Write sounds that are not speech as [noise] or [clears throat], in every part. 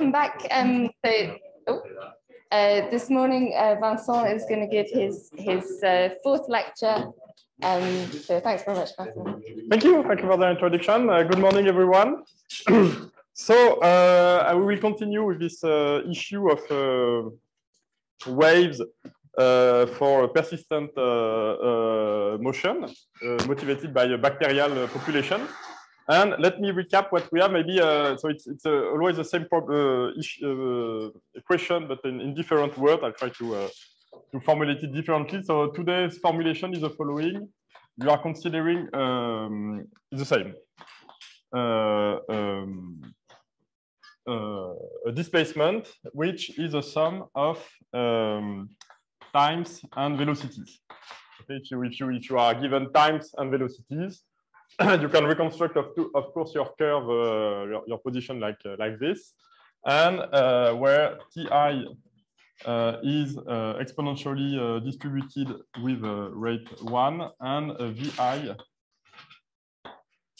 Welcome back. Um, so, oh, uh, this morning, uh, Vincent is going to give his his uh, fourth lecture. Um, so, thanks very much, Vincent. Thank you. Thank you for the introduction. Uh, good morning, everyone. [clears throat] so, uh, we will continue with this uh, issue of waves for persistent motion motivated by a bacterial population. And let me recap what we have. Maybe uh, so it's it's uh, always the same uh, uh, question, but in, in, different words. I'll try to uh, to formulate it differently. So today's formulation is the following: you are considering um, the same. Uh, um, a displacement, which is a sum of um, times and velocities. Okay, if you, if you if you are given times and velocities, [coughs] you can reconstruct, of, to, of course, your curve, uh, your, your, position like, uh, like this, and uh, where Ti uh, is uh, exponentially uh, distributed with rate 1, and Vi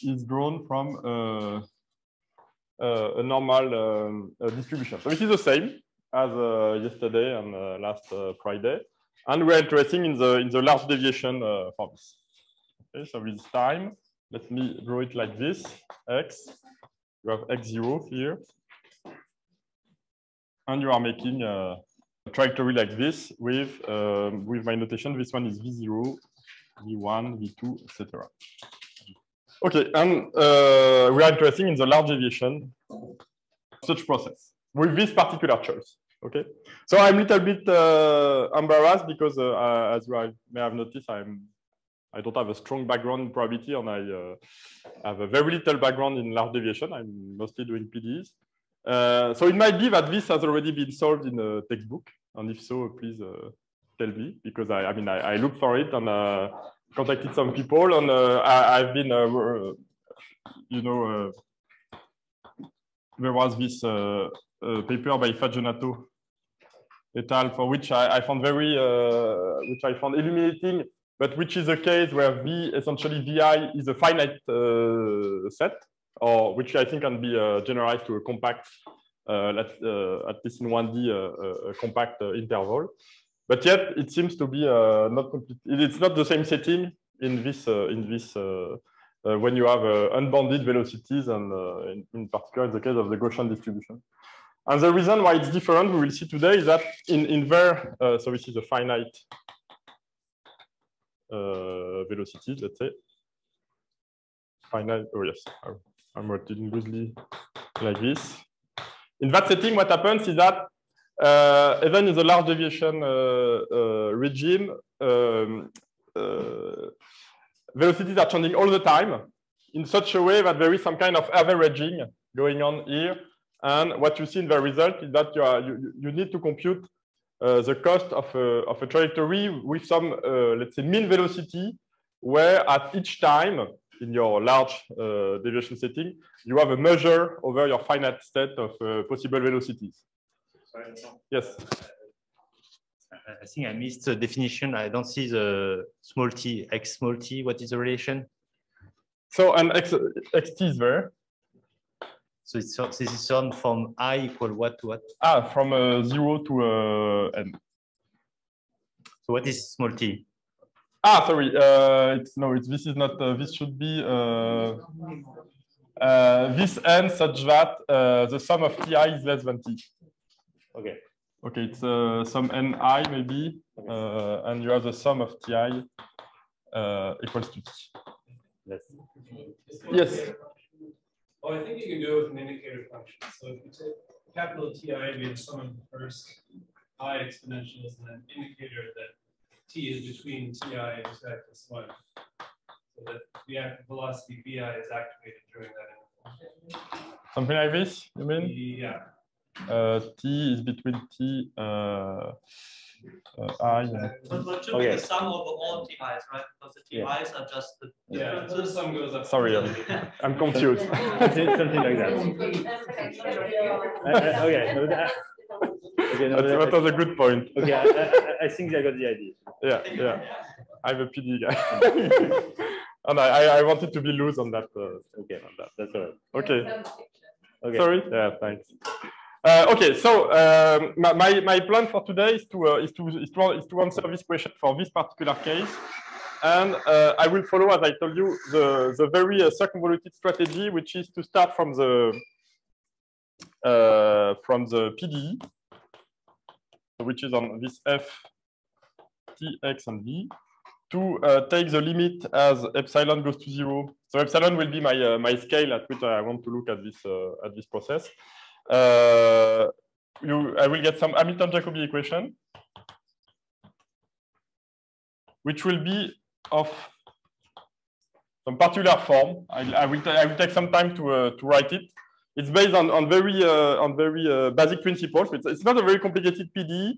is drawn from a normal um, distribution. So it is the same as yesterday and last Friday. And we're interested in the, in the large deviation for this. Okay, so with time, let me draw it like this, x. You have x0 here. And you are making a trajectory like this with, um, with my notation. This one is v0, v1, v2, etc. Okay, and uh, we are interested in the large deviation such process with this particular choice. Okay, so I'm a little bit uh, embarrassed because, uh, as you may have noticed, I'm I don't have a strong background in probability and I uh, have a very little background in large deviation. I'm mostly doing PDEs. Uh, so it might be that this has already been solved in a textbook. And if so, please uh, tell me, because I, I mean, I, I looked for it and uh, contacted some people and uh, I, have been, uh, you know, there was this paper by Faggionato et al. for which I, I found very, which I found illuminating but which is a case where V essentially VI is a finite uh, set, or which I think can be uh, generalized to a compact, uh, uh at least in 1D, uh, uh, compact interval. But yet it seems to be not complete. It's not the same setting in this in this when you have unbounded velocities, and in, in, particular in the case of the Gaussian distribution. And the reason why it's different, we will see today, is that in in there, so this is a finite uh, velocities, let's say. Finite, oh yes, I'm writing loosely like this. In that setting, what happens is that uh, even in the large deviation uh, uh, regime, um, uh, velocities are changing all the time in such a way that there is some kind of averaging going on here. And what you see in the result is that you, are, you, you need to compute the cost of a, of a trajectory with some, uh, let's say, mean velocity, where at each time in your large uh, deviation setting, you have a measure over your finite state of possible velocities. Sorry, yes. I think I missed the definition. I don't see the small t, x small t. What is the relation? So an x, xt is there. So it's, this is on from i equal what to what? Ah, from uh, zero to uh, n. So what is small t? Ah, sorry. Uh, it's no. It's this is not. Uh, this should be uh, uh, this n such that uh, the sum of ti is less than t. Okay. Okay. It's uh, some ni maybe, uh, and you have the sum of ti uh, equals to t. Yes. Yes. Oh, I think you can do it with an indicator function. So if you take capital TI being the sum of the first i exponentials and an indicator that t is between ti and x 1. So that the velocity vi is activated during that interval. Something like this, you mean? Yeah. Uh, t is between t uh, uh, I. Yeah. But, but it should okay. be the sum of all TIs, right? Because the TIs yeah. are just the yeah. So the sum goes up. Sorry, I'm, [laughs] I'm confused. [laughs] Something like that. uh, uh okay. okay no, that, that was a good point. Okay, I, I, I, think I got the idea. Yeah, yeah. I'm a PDE guy. [laughs] and I, I wanted to be loose on that. Uh, okay, on that. That's all right. Okay. Okay. Sorry. Yeah, thanks. Uh, okay, so um, my, my plan for today is to, uh, is, to, is, to, is to answer this question for this particular case. And uh, I will follow, as I told you, the, the very uh, circumvoluted strategy, which is to start from the, uh, from the PDE, which is on this F, T, X, and V, to uh, take the limit as epsilon goes to zero. So epsilon will be my, my scale at which I want to look at this, at this process uh, you, I will get some Hamilton-Jacobi equation, which will be of some particular form. I, I will, I will take some time to, uh, to write it. It's based on, on very, uh, on very uh, basic principles. It's, it's not a very complicated PDE,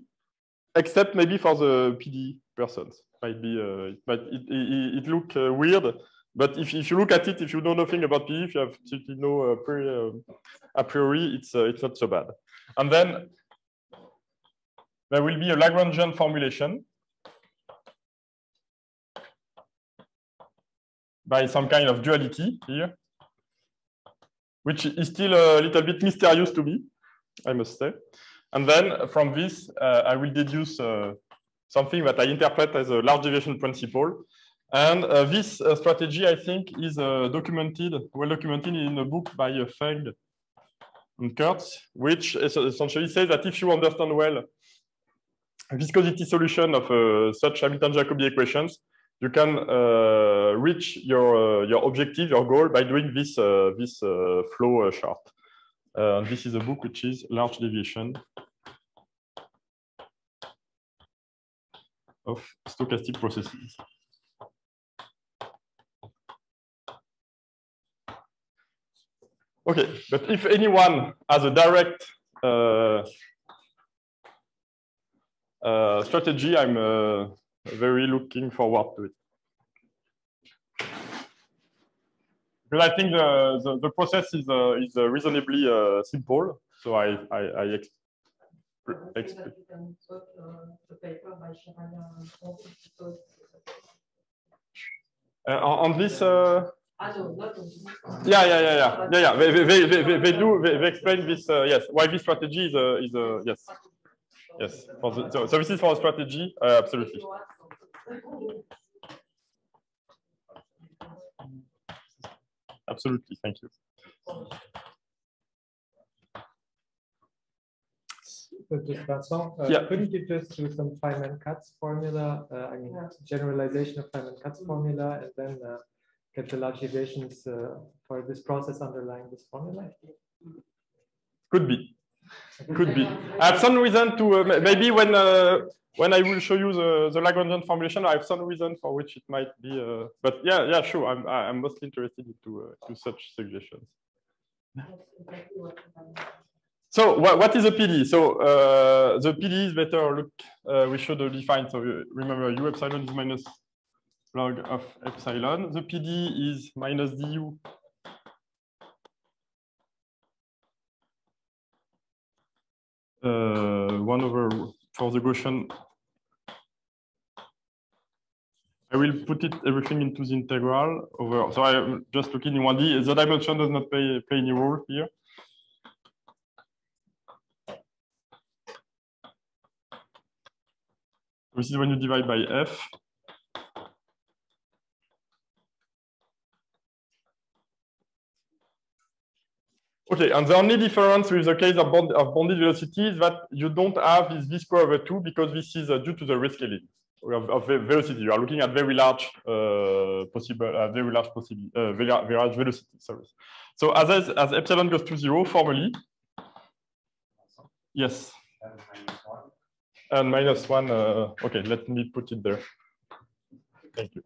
except maybe for the PDE persons. Might be, uh, it, might, it, it, it look uh, weird, but if, if you look at it, if you know nothing about PE, if you have simply no uh, pre, uh, a priori, it's, uh, it's not so bad. And then there will be a Lagrangian formulation by some kind of duality here, which is still a little bit mysterious to me, I must say. And then from this, uh, I will deduce uh, something that I interpret as a large deviation principle, and uh, this uh, strategy, I think, is uh, documented, well documented in a book by uh, Feng and Kurtz, which essentially says that if you understand well viscosity solution of uh, such Hamilton-Jacobi equations, you can uh, reach your your objective, your goal, by doing this this flow chart. this is a book which is large deviation of stochastic processes. Okay, but if anyone has a direct uh, uh, strategy, I'm uh, very looking forward to it. Because I think the, the, the process is, uh, is uh, reasonably uh, simple. So I, I, I exp exp on this, yeah, yeah, yeah, yeah, yeah, yeah. They, they, they, they do. They, they explain this. Uh, yes, why this strategy is uh, is uh, yes, yes. For the, so, so this is for a strategy. Uh, absolutely. Absolutely. Thank you. So uh, yeah. couldn't you just do some Feynman-Kac formula? Uh, I mean, generalization of Feynman-Kac formula, and then uh, get the large deviations uh, for this process underlying this formula? Could be. Could be. I have some reason to uh, maybe when uh, when I will show you the, the Lagrangian formulation, I have some reason for which it might be. Uh, but yeah, yeah, sure. I'm I'm mostly interested into uh, to such suggestions. So what, what is a PDE? So uh, the PDE is better look. we should define. So remember, u epsilon is minus log of epsilon. The PDE is minus du uh, one over for the Gaussian. I will put it everything into the integral over. So I'm just looking in 1D. The dimension does not play, play any role here. This is when you divide by f. Okay, and the only difference with the case of, bond, of bounded velocity is that you don't have this v square over 2 because this is uh, due to the rescaling of, of velocity. You are looking at very large uh, possible, uh, very large possibility, uh, very, large velocity. Sorry. So as, as, as epsilon goes to zero formally, yes. And minus one. Uh, okay, let me put it there. Thank you.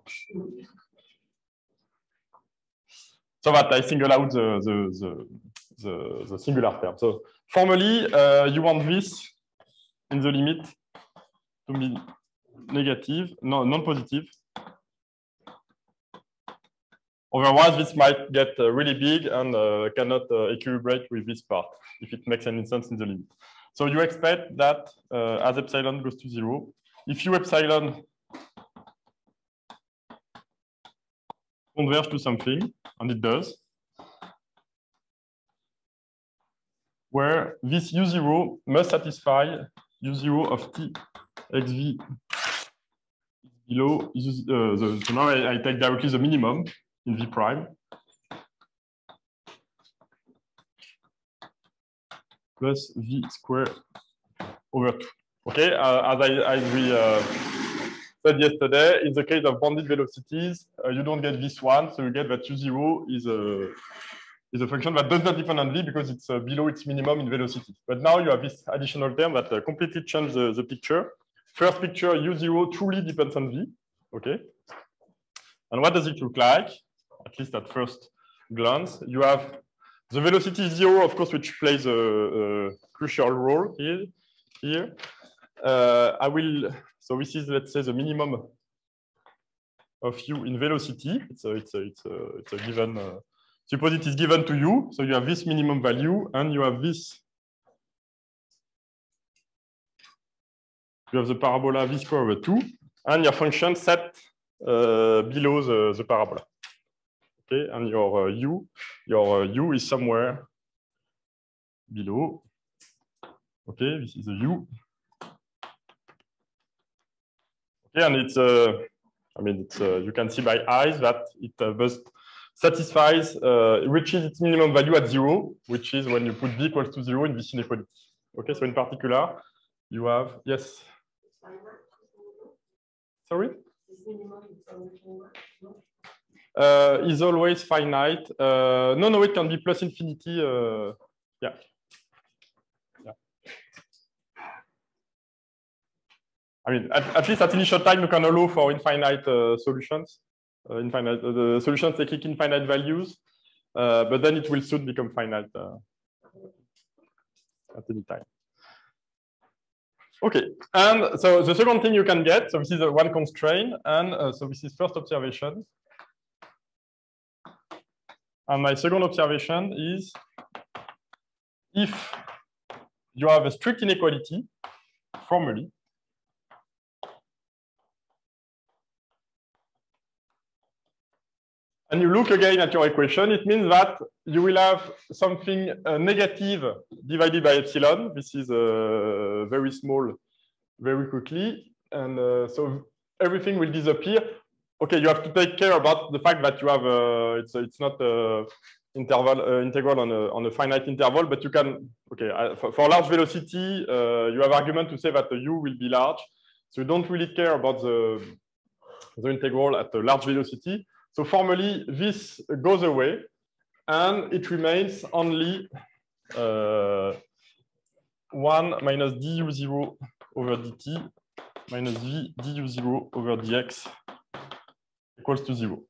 So that I single out the, the, the the, the singular term. So formally, uh, you want this in the limit to be negative, no, non-positive. Otherwise, this might get uh, really big and uh, cannot uh, equilibrate with this part if it makes any sense in the limit. So you expect that uh, as epsilon goes to zero, if you epsilon converge to something, and it does, where this u0 must satisfy u0 of t xv below uh, the, so now I, I, take directly the minimum in v prime plus v square over 2. Okay, uh, as I as we uh, said yesterday, in the case of bounded velocities, uh, you don't get this one, so you get that u0 is a is a function that does not depend on v because it's uh, below its minimum in velocity. But now you have this additional term that uh, completely changes the, the picture. First picture, u0 truly depends on v. Okay. And what does it look like? At least at first glance, you have the velocity zero, of course, which plays a, a crucial role here. Here, uh, I will. So this is, let's say, the minimum of u in velocity. It's a, it's a, it's a, it's a given. Uh, suppose it is given to you. So you have this minimum value, and you have this. You have the parabola v square over two, and your function set uh, below the, the parabola okay, and your uh, u, your uh, u is somewhere below. Okay, this is a u. Okay, and it's, uh, I mean, it's, uh, you can see by eyes that it uh, must satisfies, uh, reaches its minimum value at zero, which is when you put b equals to zero in this inequality. Okay, so in particular, you have, yes. Sorry? uh, is always finite. Uh, no, no, it can be plus infinity. Uh, yeah. yeah. I mean, at, at, least at initial time, you can allow for infinite uh, solutions, infinite uh, the solutions taking infinite values, uh, but then it will soon become finite uh, at any time. Okay, and so the second thing you can get, so this is one constraint, and uh, so this is first observation. And my second observation is if you have a strict inequality formally, and you look again at your equation, it means that you will have something uh, negative divided by epsilon. This is uh, very small very quickly. And uh, so everything will disappear okay, you have to take care about the fact that you have uh, it's it's not uh, interval uh, integral on a on a finite interval, but you can okay for, for, large velocity you have argument to say that the u will be large, so you don't really care about the the integral at a large velocity. So formally this goes away, and it remains only uh, one minus du zero over dt minus v du zero over dx equals to zero.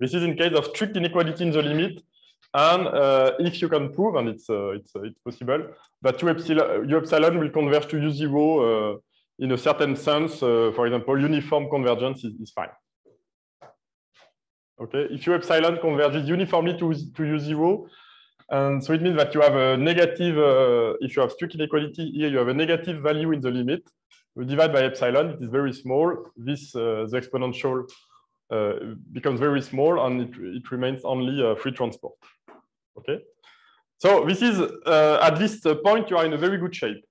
This is in case of strict inequality in the limit. And uh, if you can prove, and it's, uh, it's, uh, it's possible, that u epsilon, u epsilon will converge to u zero uh, in a certain sense, uh, for example, uniform convergence is, is, fine. Okay, if u epsilon converges uniformly to, to u zero, and so it means that you have a negative, uh, if you have strict inequality here, you have a negative value in the limit. You divide by epsilon, it is very small. This, the exponential uh, becomes very small and it, it remains only a free transport. Okay, so this is uh, at this point you are in a very good shape.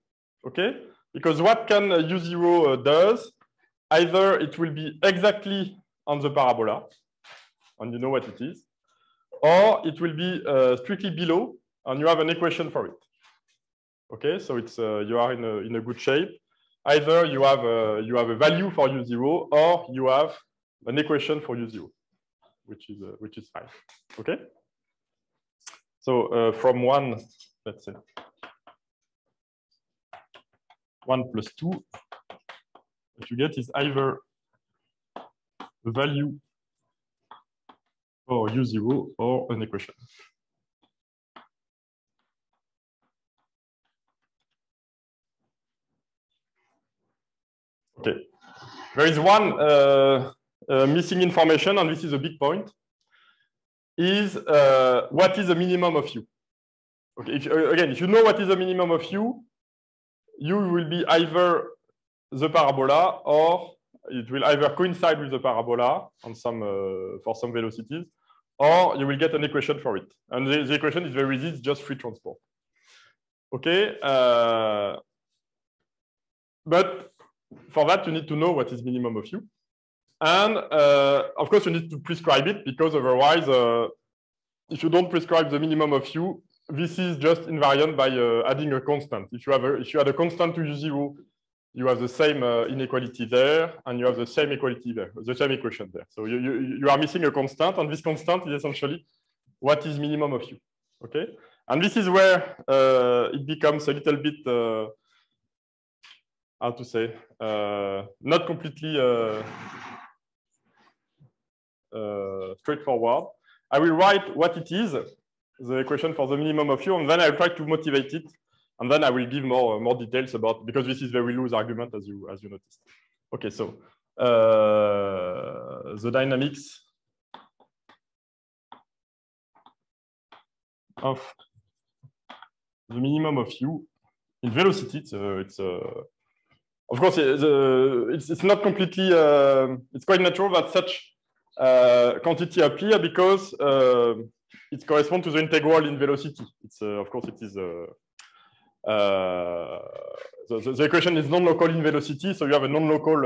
Okay, because what can U0 uh, does either it will be exactly on the parabola, and you know what it is, or it will be uh, strictly below, and you have an equation for it. Okay, so it's uh, you are in a in a good shape. Either you have a, you have a value for u0, or you have an equation for u0, which is uh, which is fine. Okay. So uh, from one, let's say one plus two, what you get is either value for u0 or an equation. Okay. There is one uh, uh, missing information, and this is a big point, is uh, what is the minimum of u? Okay, if, uh, again, if you know what is the minimum of u, u will be either the parabola or it will either coincide with the parabola on some uh, for some velocities, or you will get an equation for it. And the, the equation is very easy, it's just free transport. Okay. Uh, but for that, you need to know what is minimum of u. And uh, of course, you need to prescribe it because otherwise, uh, if you don't prescribe the minimum of u, this is just invariant by uh, adding a constant. If you have a, if you add a constant to u0, you have the same uh, inequality there, and you have the same equality there, the same equation there. So you, you, you are missing a constant, and this constant is essentially what is minimum of u. Okay, and this is where uh, it becomes a little bit uh, how to say uh, not completely uh, uh, straightforward. I will write what it is, the equation for the minimum of u, and then I'll try to motivate it, and then I will give more more details about because this is very loose argument as you as you noticed. Okay, so uh, the dynamics of the minimum of u in velocity. It's uh, it's uh, of course it's, it's not completely. Uh, it's quite natural that such uh, quantity appear because uh, it corresponds to the integral in velocity. It's uh, of course it is. Uh, the, the, equation is non-local in velocity, so you have a non-local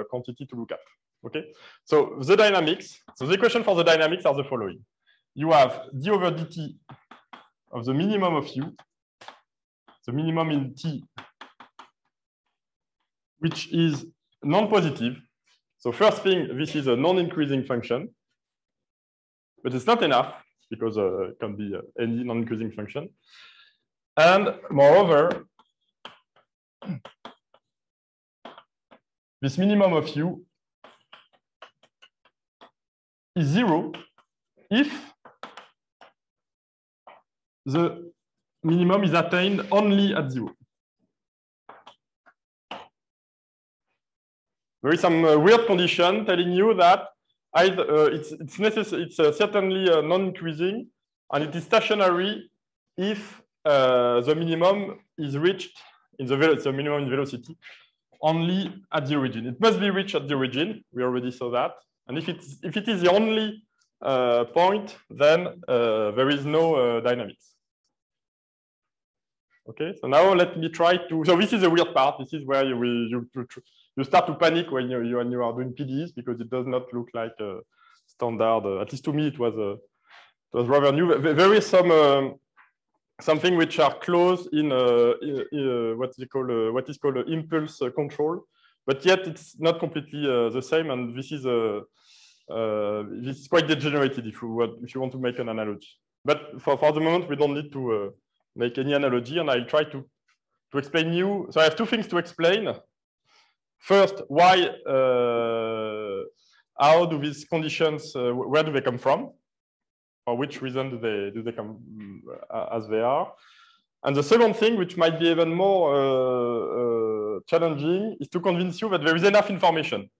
uh, quantity to look at. Okay, so the dynamics. So the equation for the dynamics are the following: you have d over dt of the minimum of u, the minimum in t, which is non-positive, so first thing, this is a non-increasing function, but it's not enough because uh, it can be any non-increasing function. And moreover, this minimum of u is zero if the minimum is attained only at zero. there is some uh, weird condition telling you that either, uh, it's it's it's uh, certainly uh, non-increasing and it is stationary if uh, the minimum is reached in the, the minimum in velocity only at the origin. It must be reached at the origin. We already saw that. And if it's if it is the only uh, point, then there is no dynamics. Okay, so now let me try to. So this is the weird part. This is where you you, you, you start to panic when you, when you are doing PDEs because it does not look like a standard. Uh, at least to me, it was a, it was rather new. There is some um, something which are close in, uh, in, uh, what call uh, what is called impulse control, but yet it's not completely uh, the same. And this is uh, this is quite degenerated if you want, if you want to make an analogy. But for, for the moment, we don't need to make any analogy, and I'll try to to explain you. So I have two things to explain. First, why, uh, how do these conditions, uh, where do they come from? For which reason do they, do they come uh, as they are? And the second thing, which might be even more uh, uh, challenging, is to convince you that there is enough information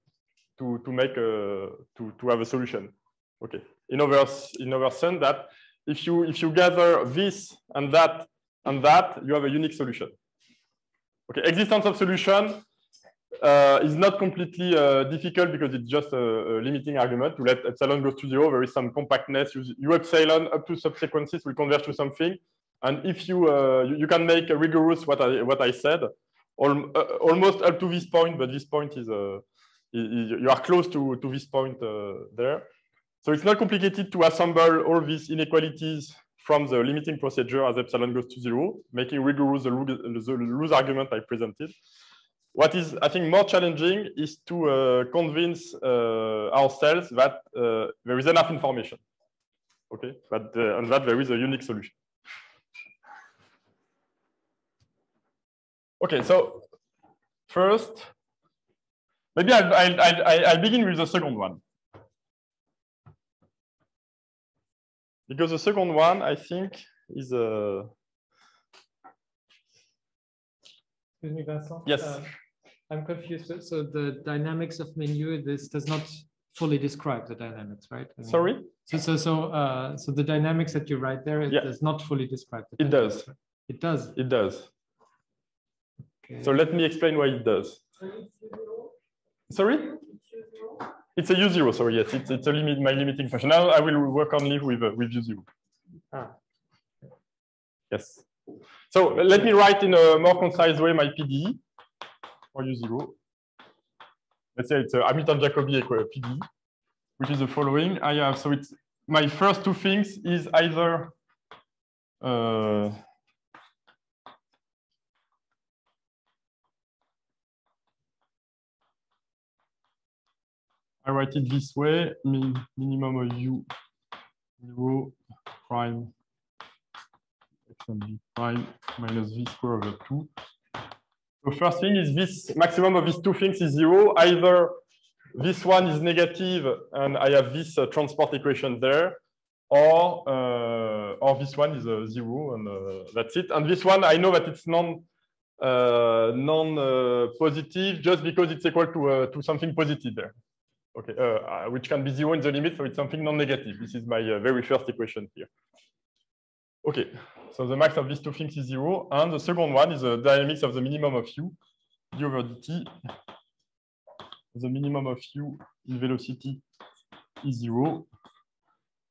to, to make a, to, to have a solution. Okay. In other, in other sense, that if you if you gather this and that and that, you have a unique solution. Okay. Existence of solution uh, is not completely uh, difficult because it's just a, a, limiting argument. To let epsilon goes to zero, there is some compactness. You, you epsilon up to subsequences will converge to something. And if you, uh, you, you, can make rigorous what I, what I said, al uh, almost up to this point, but this point is, uh, is you are close to, to this point uh, there. So it's not complicated to assemble all these inequalities from the limiting procedure as epsilon goes to zero, making rigorous the, the loose argument I presented. What is, I think, more challenging is to uh, convince uh, ourselves that uh, there is enough information, okay, but uh, and that there is a unique solution. Okay, so first, maybe I'll, I'll, I'll, I'll begin with the second one. Because the second one, I think, is a. Uh, Excuse me, Vincent. Yes. Uh, I'm confused. So the dynamics of menu, this does not fully describe the dynamics, right? I mean, Sorry? So so so uh, so the dynamics that you write there, it yeah. does not fully describe the It does. It does. It does. Okay. So let me explain why it does. Sorry? It's a U0, sorry, yes, it's, it's a limit, my limiting function. Now I will work only with, uh, with U0. Ah. Yes. So let me write in a more concise way my PDE for U0. Let's say it's a Hamilton-Jacobi PDE, which is the following. I have, so it's my first two things is either uh, I write it this way, min minimum of u 0 prime x and v prime minus v square over 2. The first thing is this maximum of these two things is zero. Either this one is negative and I have this uh, transport equation there, or uh, or this one is a zero and uh, that's it. And this one, I know that it's non uh, non uh, positive just because it's equal to uh, to something positive there okay, uh, which can be zero in the limit, so it's something non-negative. This is my uh, very first equation here. Okay, so the max of these two things is zero, and the second one is the dynamics of the minimum of u, d over dt. The minimum of u in velocity is zero,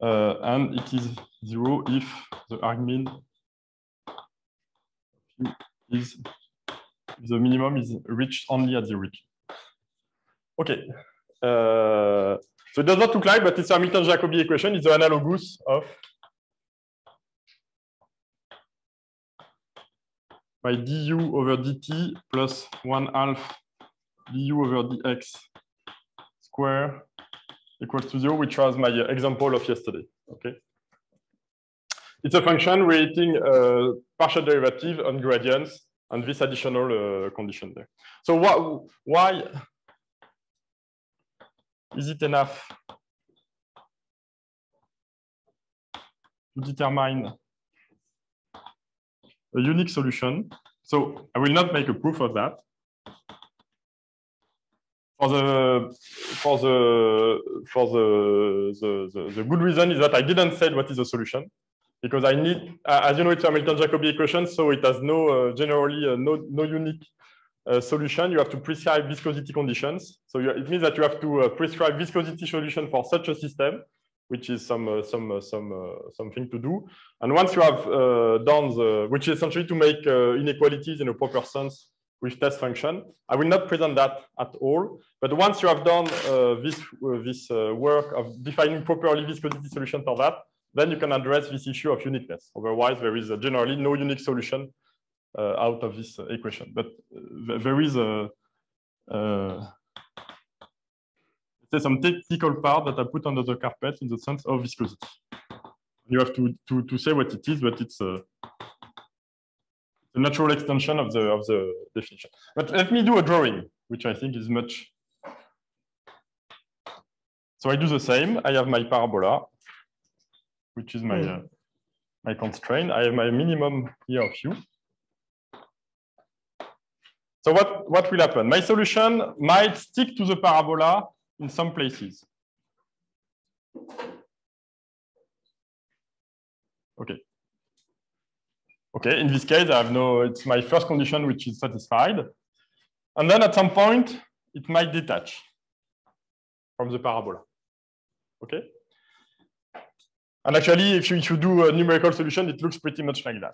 uh, and it is zero if the argmin is the minimum is reached only at the origin. Okay, uh, so it does not look like, but it's a Hamilton-Jacobi equation. It's the analogous of my du over dt plus 1 half du over dx square equals to 0, which was my example of yesterday. Okay. It's a function relating uh, partial derivative on gradients and this additional uh, condition there. So why is it enough to determine a unique solution? So I will not make a proof of that. For the for the for the the, the, the good reason is that I didn't say what is the solution because I need, as you know, it's a Hamilton-Jacobi equation, so it has no uh, generally uh, no no unique uh, solution, you have to prescribe viscosity conditions. So you, it means that you have to uh, prescribe viscosity solution for such a system, which is some uh, some uh, some uh, something to do. And once you have uh, done the, which is essentially to make inequalities in a proper sense with test function. I will not present that at all. But once you have done this this work of defining properly viscosity solution for that, then you can address this issue of uniqueness. Otherwise, there is generally no unique solution uh, out of this equation. But uh, there is a uh, there's some technical part that I put under the carpet in the sense of viscosity. You have to, to, to say what it is, but it's a, a natural extension of the, of the definition. But let me do a drawing, which I think is much. So I do the same. I have my parabola, which is my, uh, my constraint. I have my minimum here of u. So what, what will happen? My solution might stick to the parabola in some places. Okay. Okay, in this case, I have no, it's my first condition which is satisfied. And then at some point, it might detach from the parabola. Okay? And actually, if you, if you do a numerical solution, it looks pretty much like that.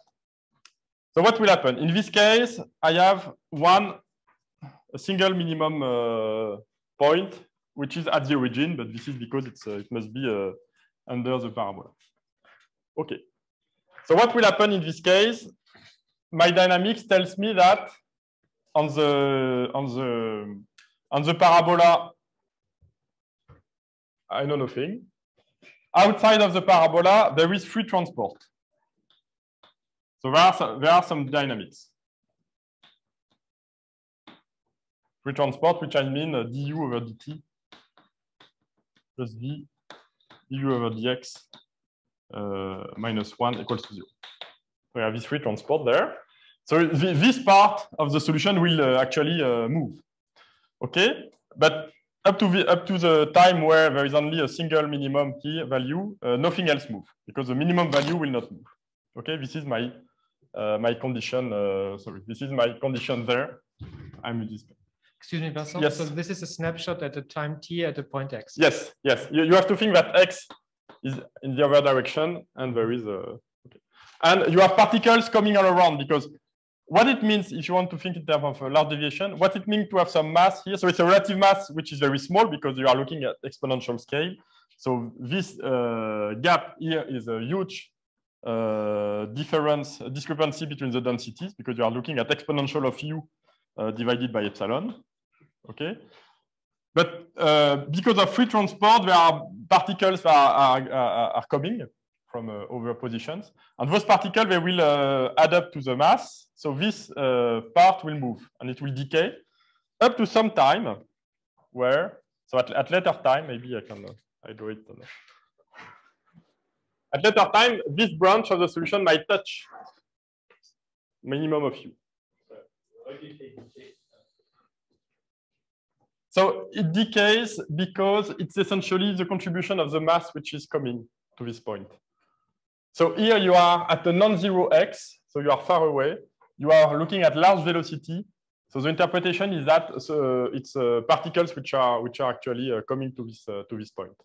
So what will happen? In this case, I have one a single minimum uh, point, which is at the origin, but this is because it's, uh, it must be uh, under the parabola. Okay. So what will happen in this case? My dynamics tells me that on the on the on the parabola, I know nothing. Outside of the parabola, there is free transport. So there are some, there are some dynamics. Free transport, which I mean uh, du over dt plus v du over dx uh, minus 1 equals to 0. We have this free transport there. So th this part of the solution will uh, actually uh, move. Okay, but up to the up to the time where there is only a single minimum key value, uh, nothing else move because the minimum value will not move. Okay, this is my uh, my condition. Uh, sorry, this is my condition there. I'm this. Excuse me, Vincent. Yes. So this is a snapshot at the time t at the point x. Yes, yes. You, you have to think that x is in the other direction, and there is a. Okay. And you have particles coming all around because what it means, if you want to think in terms of a large deviation, what it means to have some mass here. So it's a relative mass, which is very small because you are looking at exponential scale. So this uh, gap here is a huge uh, difference, discrepancy between the densities because you are looking at exponential of u uh, divided by epsilon. Okay. But uh, because of free transport, there are particles that are, are, are coming from uh, over positions. And those particles, they will uh, add up to the mass. So this uh, part will move and it will decay up to some time where, so at, at later time, maybe I can, uh, I do it. At later time, this branch of the solution might touch minimum of u. So it decays because it's essentially the contribution of the mass which is coming to this point. So here you are at the non-zero x, so you are far away. You are looking at large velocity. So the interpretation is that uh, it's uh, particles which are which are actually uh, coming to this uh, to this point.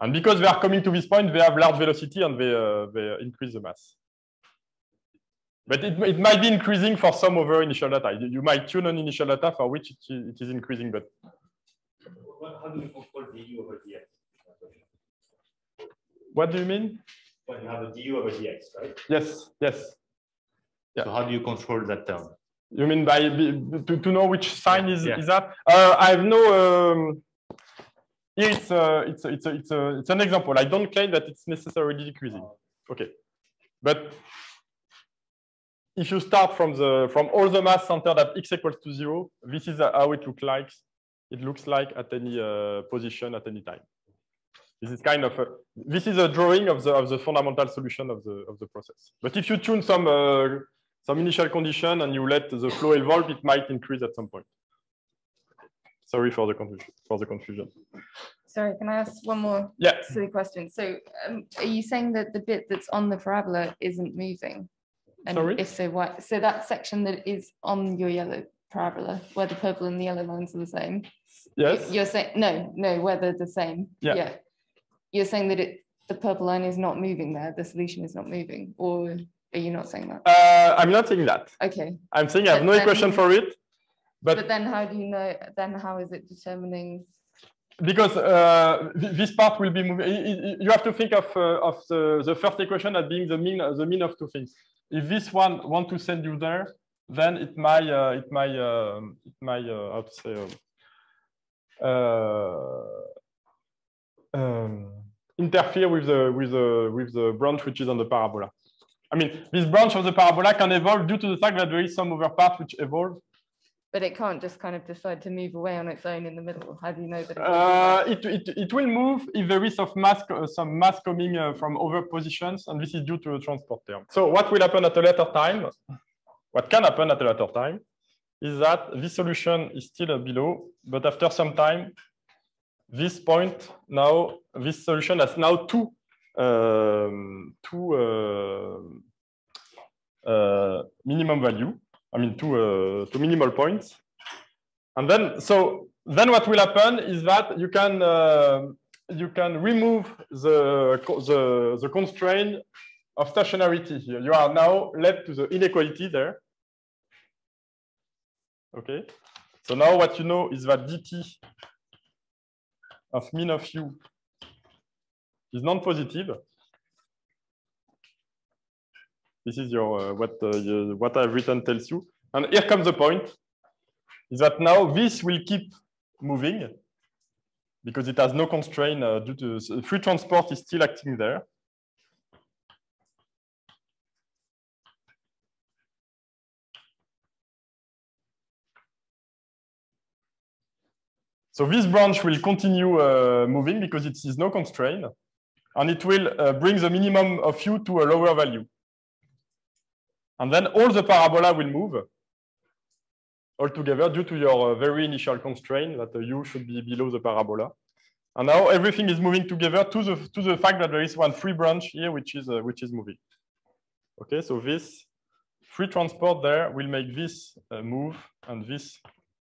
And because they are coming to this point, they have large velocity and they uh, they increase the mass. But it, it might be increasing for some over initial data. You might tune on initial data for which it, it is increasing, but how do you control du over dx? What do you mean? When you have a du over dx, right? Yes, yes. Yeah. So how do you control that term? You mean by to, to know which sign is, yeah. is that? Uh, I have no. Um, here it's a, it's it's it's it's an example. I don't claim that it's necessarily decreasing. Okay, but if you start from the from all the mass centered at x equals to zero, this is how it looks like. It looks like at any uh, position at any time. This is kind of a, this is a drawing of the of the fundamental solution of the of the process. But if you tune some uh, some initial condition and you let the flow evolve, it might increase at some point. Sorry for the confusion. For the confusion. Sorry, can I ask one more yeah. silly question? So, um, are you saying that the bit that's on the parabola isn't moving? And Sorry? if so, why? So that section that is on your yellow parabola, where the purple and the yellow lines are the same. Yes. You're saying no, no, where they're the same. Yeah. yeah. You're saying that it the purple line is not moving there. The solution is not moving, or are you not saying that? Uh, I'm not saying that. Okay. I'm saying I have But no then- equation for it, but, But then, how do you know? Then, how is it determining? because uh, this part will be moving. You have to think of uh, of the, the first equation as being the mean the mean of two things. If this one want to send you there, then it might uh, it might uh, it might uh, how to say uh, um, interfere with the with the with the branch which is on the parabola. I mean, this branch of the parabola can evolve due to the fact that there is some other part which evolve. But it can't just kind of decide to move away on its own in the middle. How do you know that? It Uh, it, it, it will move if there is of mass, co- some mass coming uh, from other positions, and this is due to a transport term. So what will happen at a later time, what can happen at a later time, is that this solution is still uh, below, but after some time, this point now, this solution has now two, um, two uh, uh, minimum value, I mean two, uh, two minimal points. And then, so then what will happen is that you can uh, you can remove the, the the constraint of stationarity here. You are now led to the inequality there. Okay. So now what you know is that dt of min of u is non-positive. This is your uh, what uh, what I've written tells you. And here comes the point is that now this will keep moving because it has no constraint uh, due to free transport is still acting there. So this branch will continue uh, moving because it is no constraint, and it will uh, bring the minimum of u to a lower value. And then all the parabola will move altogether due to your uh, very initial constraint that the u should be below the parabola. And now everything is moving together to the to the fact that there is one free branch here which is uh, which is moving. Okay, so this free transport there will make this uh, move and this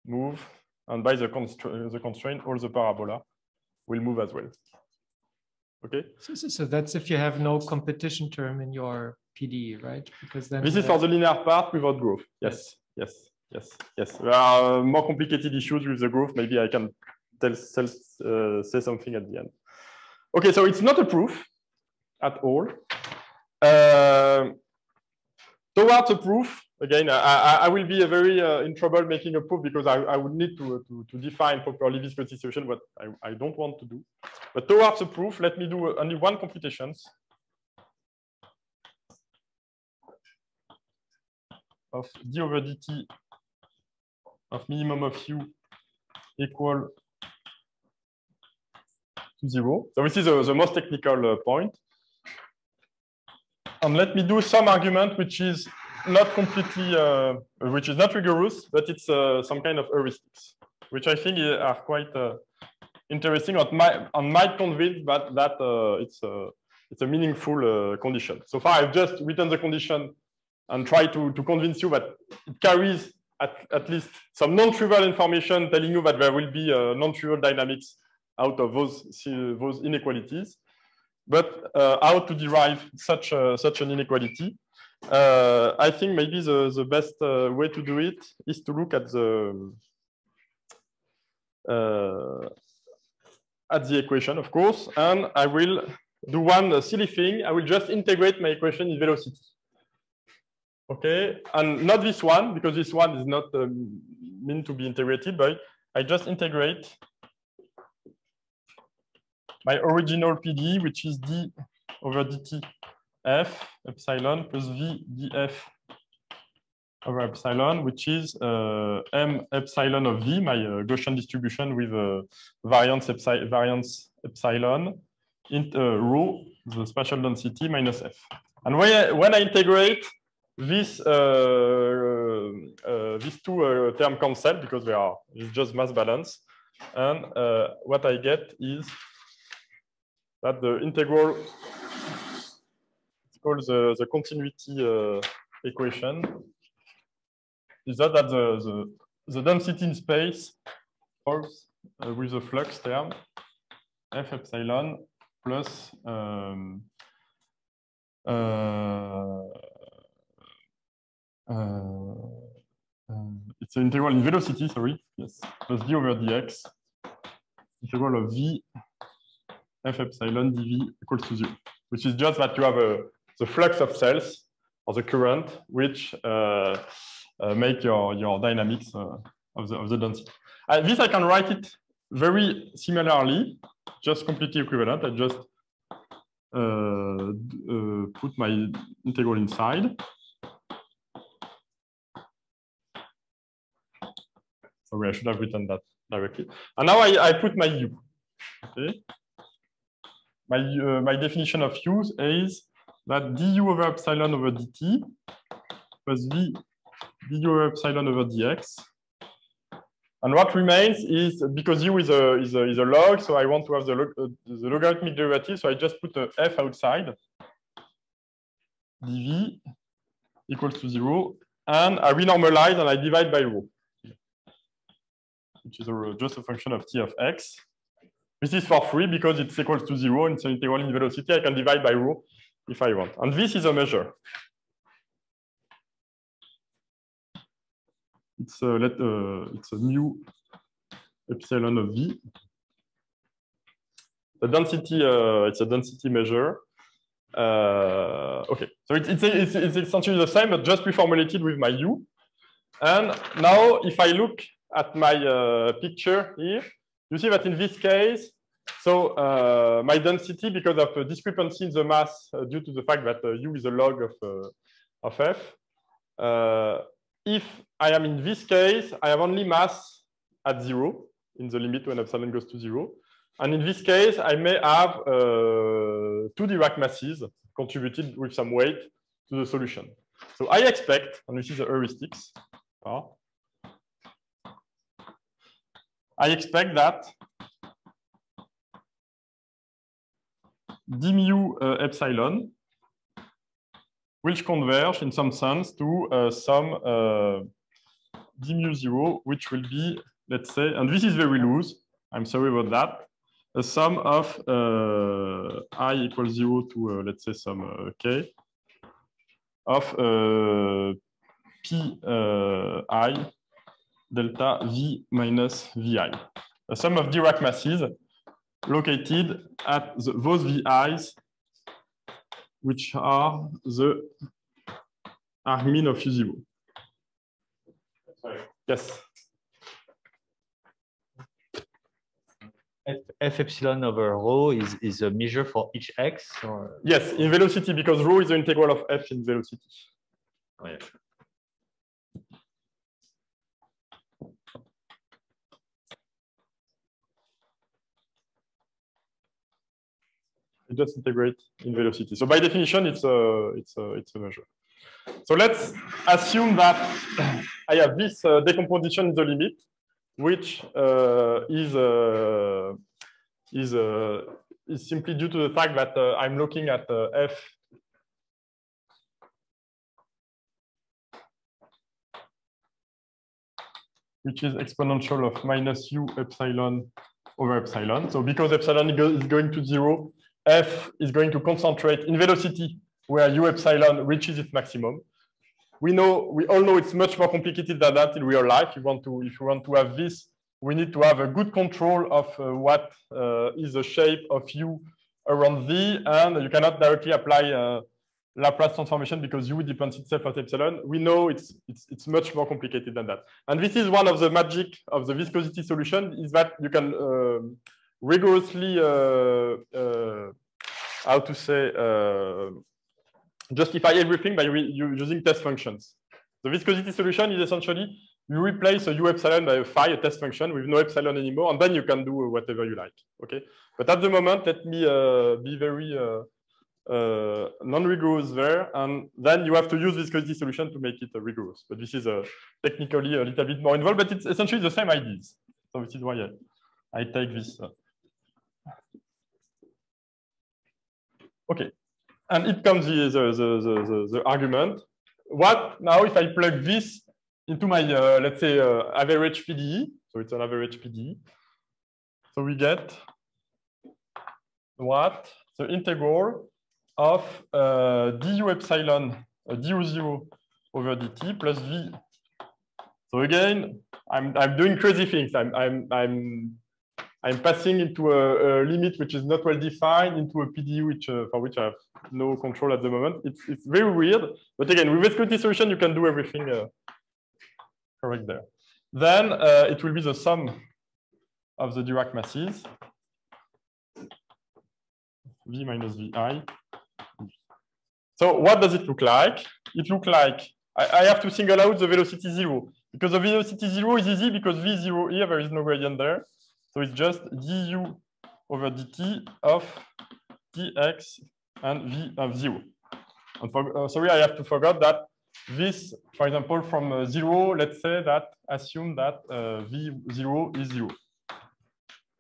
move, and by the constraint the constraint all the parabola will move as well. Okay. So, so, so that's if you have no competition term in your PDE, right? Because then This is for the linear part without growth. Yes, yes, yes, yes. There are uh, more complicated issues with the growth. Maybe I can tell, tell uh, say something at the end. Okay, so it's not a proof at all. Uh, towards a proof, again, I, I, will be a very uh, in trouble making a proof because I, I would need to, to, to define properly this constitution, but I, I don't want to do. But towards a proof, let me do only one computation of d over dt of minimum of u equal to zero. So this is the, the most technical uh, point. And let me do some argument which is not completely, uh, which is not rigorous, but it's uh, some kind of heuristics, which I think are quite uh, interesting and might, and might convince that, that uh, it's, a, it's a meaningful uh, condition. So far, I've just written the condition and try to, to convince you that it carries at, at least some non-trivial information telling you that there will be uh, non-trivial dynamics out of those, those inequalities. But uh, how to derive such, uh, such an inequality? Uh, I think maybe the, the best uh, way to do it is to look at the uh, at the equation, of course, and I will do one silly thing. I will just integrate my equation in velocity. Okay, and not this one, because this one is not um, meant to be integrated, but I just integrate my original PDE, which is d over dt f epsilon plus v df over epsilon, which is uh, m epsilon of v, my uh, Gaussian distribution with uh, variance, epsi variance epsilon, int uh, rho, the spatial density minus f. And when I, when I integrate this, uh, uh, these two term cancel because they are it's just mass balance, and what I get is that the integral it's called the, the continuity uh, equation is that, that the, the, the density in space falls uh, with the flux term f epsilon plus um, uh, uh, it's an integral in velocity, sorry, yes, plus d over dx, integral of v f epsilon dv equals to zero, which is just that you have a, the flux of cells or the current which uh, uh, make your, your dynamics uh, of, the, of the density. this I can write it very similarly, just completely equivalent. I just uh, uh, put my integral inside. Sorry, I should have written that directly. And now I, I put my u. Okay my, uh, my definition of u is that du over epsilon over dt plus v du over epsilon over dx. And what remains is because u is a, is a, is a log, so I want to have the, log, uh, the logarithmic derivative, so I just put a f outside. dv equals to zero, and I renormalize and I divide by rho, which is a, just a function of t of x. This is for free because it's equal to zero and it's an integral in velocity. I can divide by rho if I want. And this is a measure. It's a, let, uh, it's a mu epsilon of v. The density, uh, it's a density measure. Uh, okay, so it's, it's, it's, it's essentially the same, but just reformulated with my u. And now if I look at my uh, picture here, you see that in this case, so uh, my density, because of a discrepancy in the mass uh, due to the fact that uh, u is a log of, uh, of f, uh, if I am in this case, I have only mass at zero in the limit when epsilon goes to zero. And in this case, I may have two Dirac masses contributed with some weight to the solution. So I expect, and this is the heuristics, I expect that d mu uh, epsilon which converge in some sense to uh, some uh, d mu zero, which will be, let's say, and this is very loose. I'm sorry about that. A sum of uh, i equals zero to, uh, let's say, some uh, k of uh, uh, i delta v minus vi. A sum of Dirac masses located at the, those vi's which are the argmin of u0. Yes. F, F epsilon over rho is, is a measure for each x or Yes, in velocity, because rho is the integral of f in velocity. oh, yeah. You just integrate in velocity. So by definition, it's a it's a it's a measure. So let's assume that I have this uh, decomposition in the limit, which uh, is uh, is uh, is simply due to the fact that uh, I'm looking at uh, f which is exponential of minus u epsilon over epsilon. So because epsilon is going to zero, f is going to concentrate in velocity where u epsilon reaches its maximum. We know, we all know it's much more complicated than that in real life. You want to, if you want to have this, we need to have a good control of uh, what uh, is the shape of u around v, and you cannot directly apply uh, Laplace transformation because u depends itself at epsilon. We know it's, it's, it's much more complicated than that. And this is one of the magic of the viscosity solution is that you can um, rigorously, uh, uh, how to say, uh, justify everything by using test functions. The viscosity solution is essentially you replace a u epsilon by a phi, a test function with no epsilon anymore, and then you can do whatever you like. Okay, but at the moment, let me uh, be very uh, uh, non-rigorous there, and then you have to use viscosity solution to make it rigorous. But this is technically a little bit more involved, but it's essentially the same ideas. So this is why I, I take this. Okay, and it comes the, the, the, the, the argument. What now if I plug this into my, uh, let's say, uh, average PDE? So it's an average PDE. So we get what? The integral of uh, du epsilon uh, du0 over dt plus v. So again, I'm, I'm doing crazy things. I'm, I'm, I'm, I'm passing into a, a limit which is not well defined into a PDE which, uh, for which I have no control at the moment. It's, it's very weird. But again, with viscosity solution, you can do everything uh, correct there. Then uh, it will be the sum of the Dirac masses, v minus vi. So what does it look like? It looks like I, I, have to single out the velocity zero because the velocity zero is easy because v zero here, there is no gradient there. So it's just du over dt of dx and v of zero. And for, uh, sorry, I have to forget that this, for example, from uh, zero, let's say that assume that uh, v zero is zero.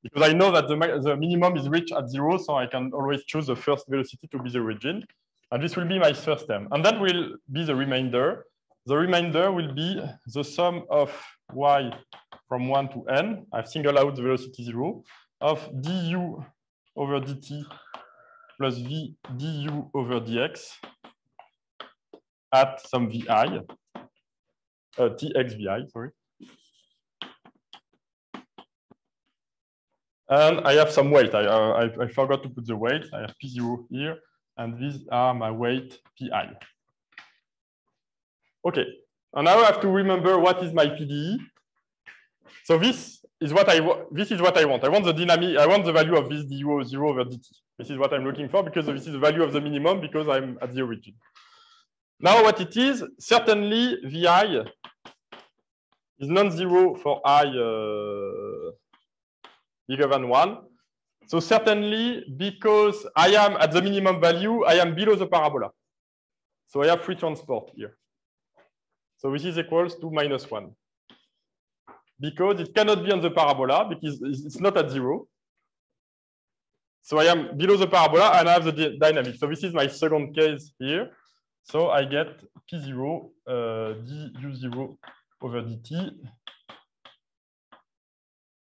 Because I know that the, the minimum is reached at zero, so I can always choose the first velocity to be the origin. And this will be my first term. And that will be the remainder. The remainder will be the sum of y from 1 to n. I've singled out the velocity 0 of du over dt plus v du over dx at some vi, uh, tx vi, sorry. And I have some weight. I, uh, I, I forgot to put the weight. I have p0 here and these are my weight pi. Okay, and now I have to remember what is my PDE. So this is what I this is what I want. I want the dynamic. I want the value of this du zero over dt. This is what I'm looking for because this is the value of the minimum because I'm at the origin. Now what it is certainly vi is non-zero for i uh, bigger than one. So certainly, because I am at the minimum value, I am below the parabola. So I have free transport here. So this is equals to minus one. Because it cannot be on the parabola because it's not at zero. So I am below the parabola and I have the dynamic. So this is my second case here. So I get P0 uh, du0 over dt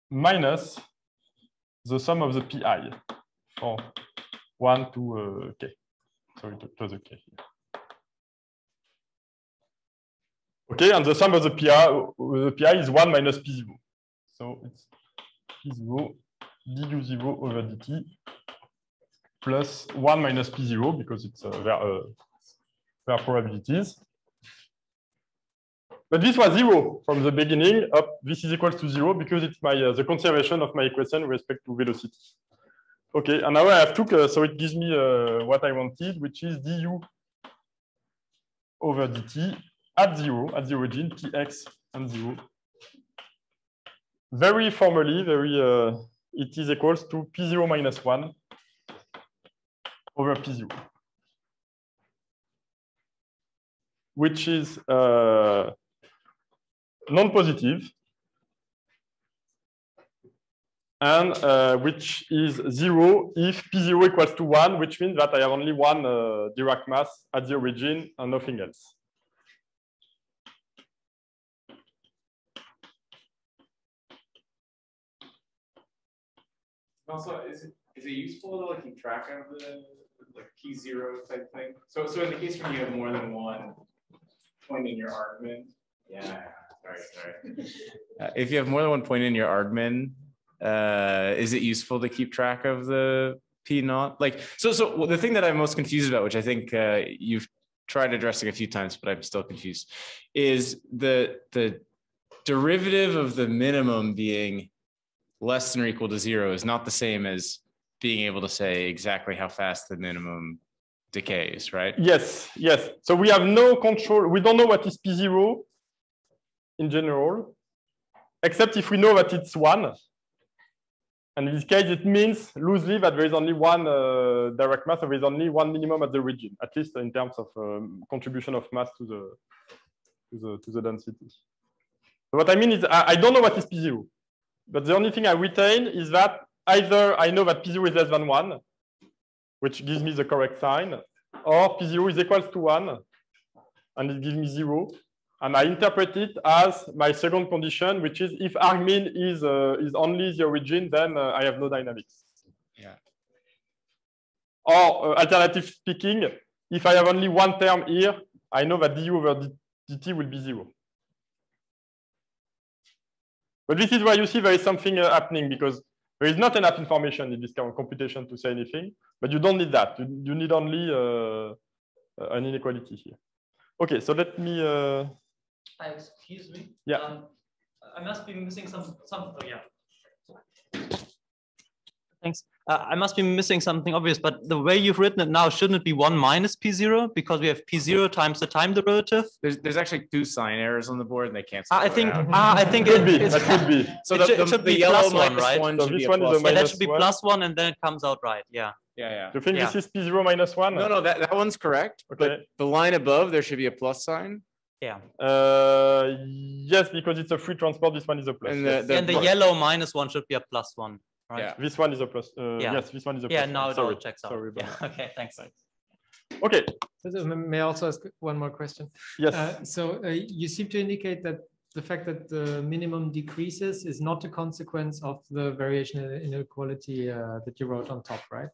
minus the sum of the pi for 1 to uh, k. So it was a k here. Okay, and the sum of the pi, the pi is 1 minus p0. So it's p0 du0 over dt plus 1 minus p0 because it's uh, their, uh, their probabilities. But this was zero from the beginning up. This is equal to zero because it's my uh, the conservation of my equation with respect to velocity. Okay, and now I have took, uh, so it gives me uh, what I wanted, which is du over dt at zero, at the origin, tx and zero. Very formally, very, uh, it is equals to p0 minus one over p0, which is uh, non-positive and uh, which is zero if p0 equals to one, which means that I have only one uh, Dirac mass at the origin and nothing else. Also, is it is it useful to like keep track of the like p zero type thing? So so in the case when you have more than one point in your argmin, yeah. Sorry, sorry. Uh, if you have more than one point in your argmin, uh, is it useful to keep track of the p naught? Like, so, so well, the thing that I'm most confused about, which I think uh, you've tried addressing a few times, but I'm still confused, is the the derivative of the minimum being less than or equal to zero is not the same as being able to say exactly how fast the minimum decays, right? Yes, yes. So we have no control. We don't know what is P0 in general, except if we know that it's one. And in this case, it means loosely that there is only one uh, Dirac mass, so there is only one minimum at the region, at least in terms of um, contribution of mass to the, to the, to the density. So what I mean is I, I don't know what is P0, but the only thing I retain is that either I know that P0 is less than one, which gives me the correct sign, or P0 is equal to one, and it gives me zero. And I interpret it as my second condition, which is if argmin is uh, is only the origin, then uh, I have no dynamics. Yeah. Or uh, alternative speaking, if I have only one term here, I know that du over dt will be zero. But this is where you see there is something uh, happening because there is not enough information in this kind of computation to say anything, but you don't need that. You, you need only uh, an inequality here. Okay, so let me. Uh, Uh, excuse me. Yeah. Um, I must be missing some some. Oh yeah. Thanks. Uh, I must be missing something obvious, but the way you've written it now, shouldn't it be one minus p zero because we have p zero times the time derivative? There's there's actually two sign errors on the board and they cancel. I think other out. ah, I think it, be. it's- That could be. [laughs] So it should- the, it should the be yellow plus one, right? one So should this be one is a plus yeah, that should be one. plus one, and then it comes out right. Yeah. Yeah, yeah. Do you think Yeah. this is P0 minus one? No, no, that, that one's correct. Okay. But the line above, there should be a plus sign. Yeah. Uh, yes, because it's a free transport. This one is a plus. And the- yes. the- and the yellow minus one should be a plus one, right? Yeah. This one is a plus. Uh, Yeah. Yes, this one is a Yeah, plus. now it Sorry. all checks out. Sorry about yeah. Okay, thanks. Okay. May I also ask one more question? Yes. Uh, So uh, you seem to indicate that the fact that the minimum decreases is not a consequence of the variation inequality uh, that you wrote on top, right?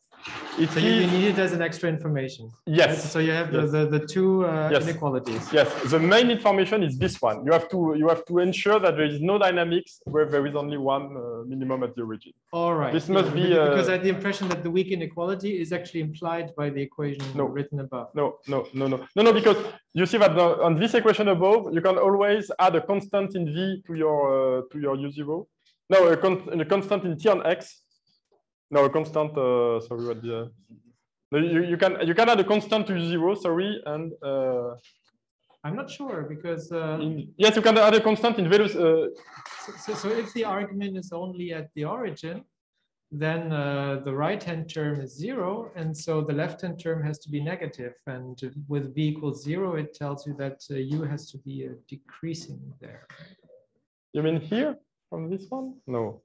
It So you, you need it as an extra information. right? Yes. So you have Yes. the, the, the two uh, Yes. inequalities. Yes, the main information is this one. You have to you have to ensure that there is no dynamics where there is only one uh, minimum at the origin. All right. This must be, Because uh, I had the impression that the weak inequality is actually implied by the equation No. written above. No, no, no, no, no, no, because you see that the- on this equation above, you can always add a constant in v to your uh, to your u zero. No, a, con a constant in t on x. No, a constant. Uh, sorry, what the. No, you, you can you can add a constant to u zero. Sorry, and uh, I'm not sure because uh, in- yes, you can add a constant in velocity. Uh, so, so, so if the argmin is only at the origin, then uh, the right hand term is zero, and so the left hand term has to be negative. And with v equals zero, it tells you that uh, u has to be uh, decreasing there. You mean here from this one? No,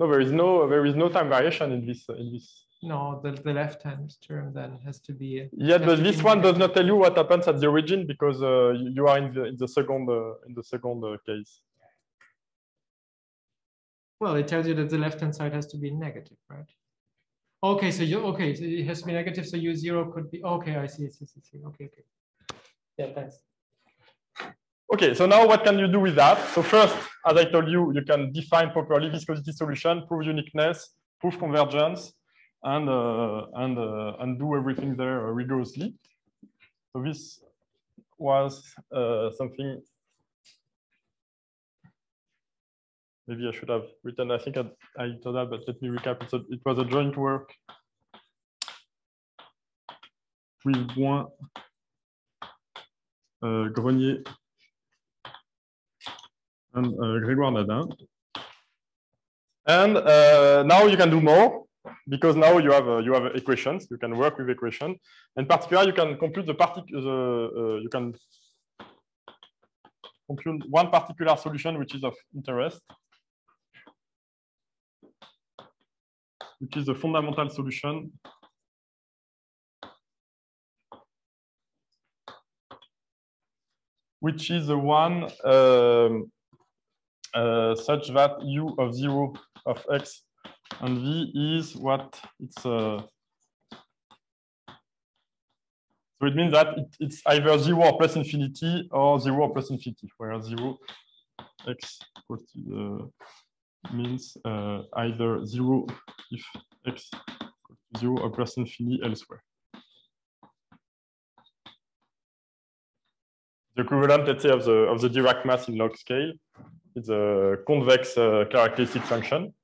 no. There is no there is no time variation in this in this. No, the, the left hand term then has to be. Yeah, but this one does not tell you what happens at the origin because uh, you you are in the in the second uh, in the second uh, case. Well, it tells you that the left hand side has to be negative, right? Okay, so you okay, so it has to be negative, so u zero could be okay. I see, I see, I see. Okay, okay. Yeah, thanks. Okay, so now what can you do with that? So first, as I told you, you can define properly viscosity solution, prove uniqueness, prove convergence, and uh, and uh, and do everything there rigorously. So this was uh, something. Maybe I should have written. I think I, I told that, but let me recap. A, it was a joint work with Bouin, uh, Grenier, and uh, Grégoire Nadin. And uh, now you can do more because now you have uh, you have equations. You can work with equations. In particular, you can compute the particular. Uh, you can compute one particular solution which is of interest, which is the fundamental solution which is the one um, uh, such that u of zero of x and v is what it's. Uh, so it means that it, it's either zero or plus infinity or zero or plus infinity, where zero x equals to uh, means uh, either zero if x zero or plus infinity elsewhere. The equivalent, let's say, of the of the Dirac mass in log scale is a convex uh, characteristic function.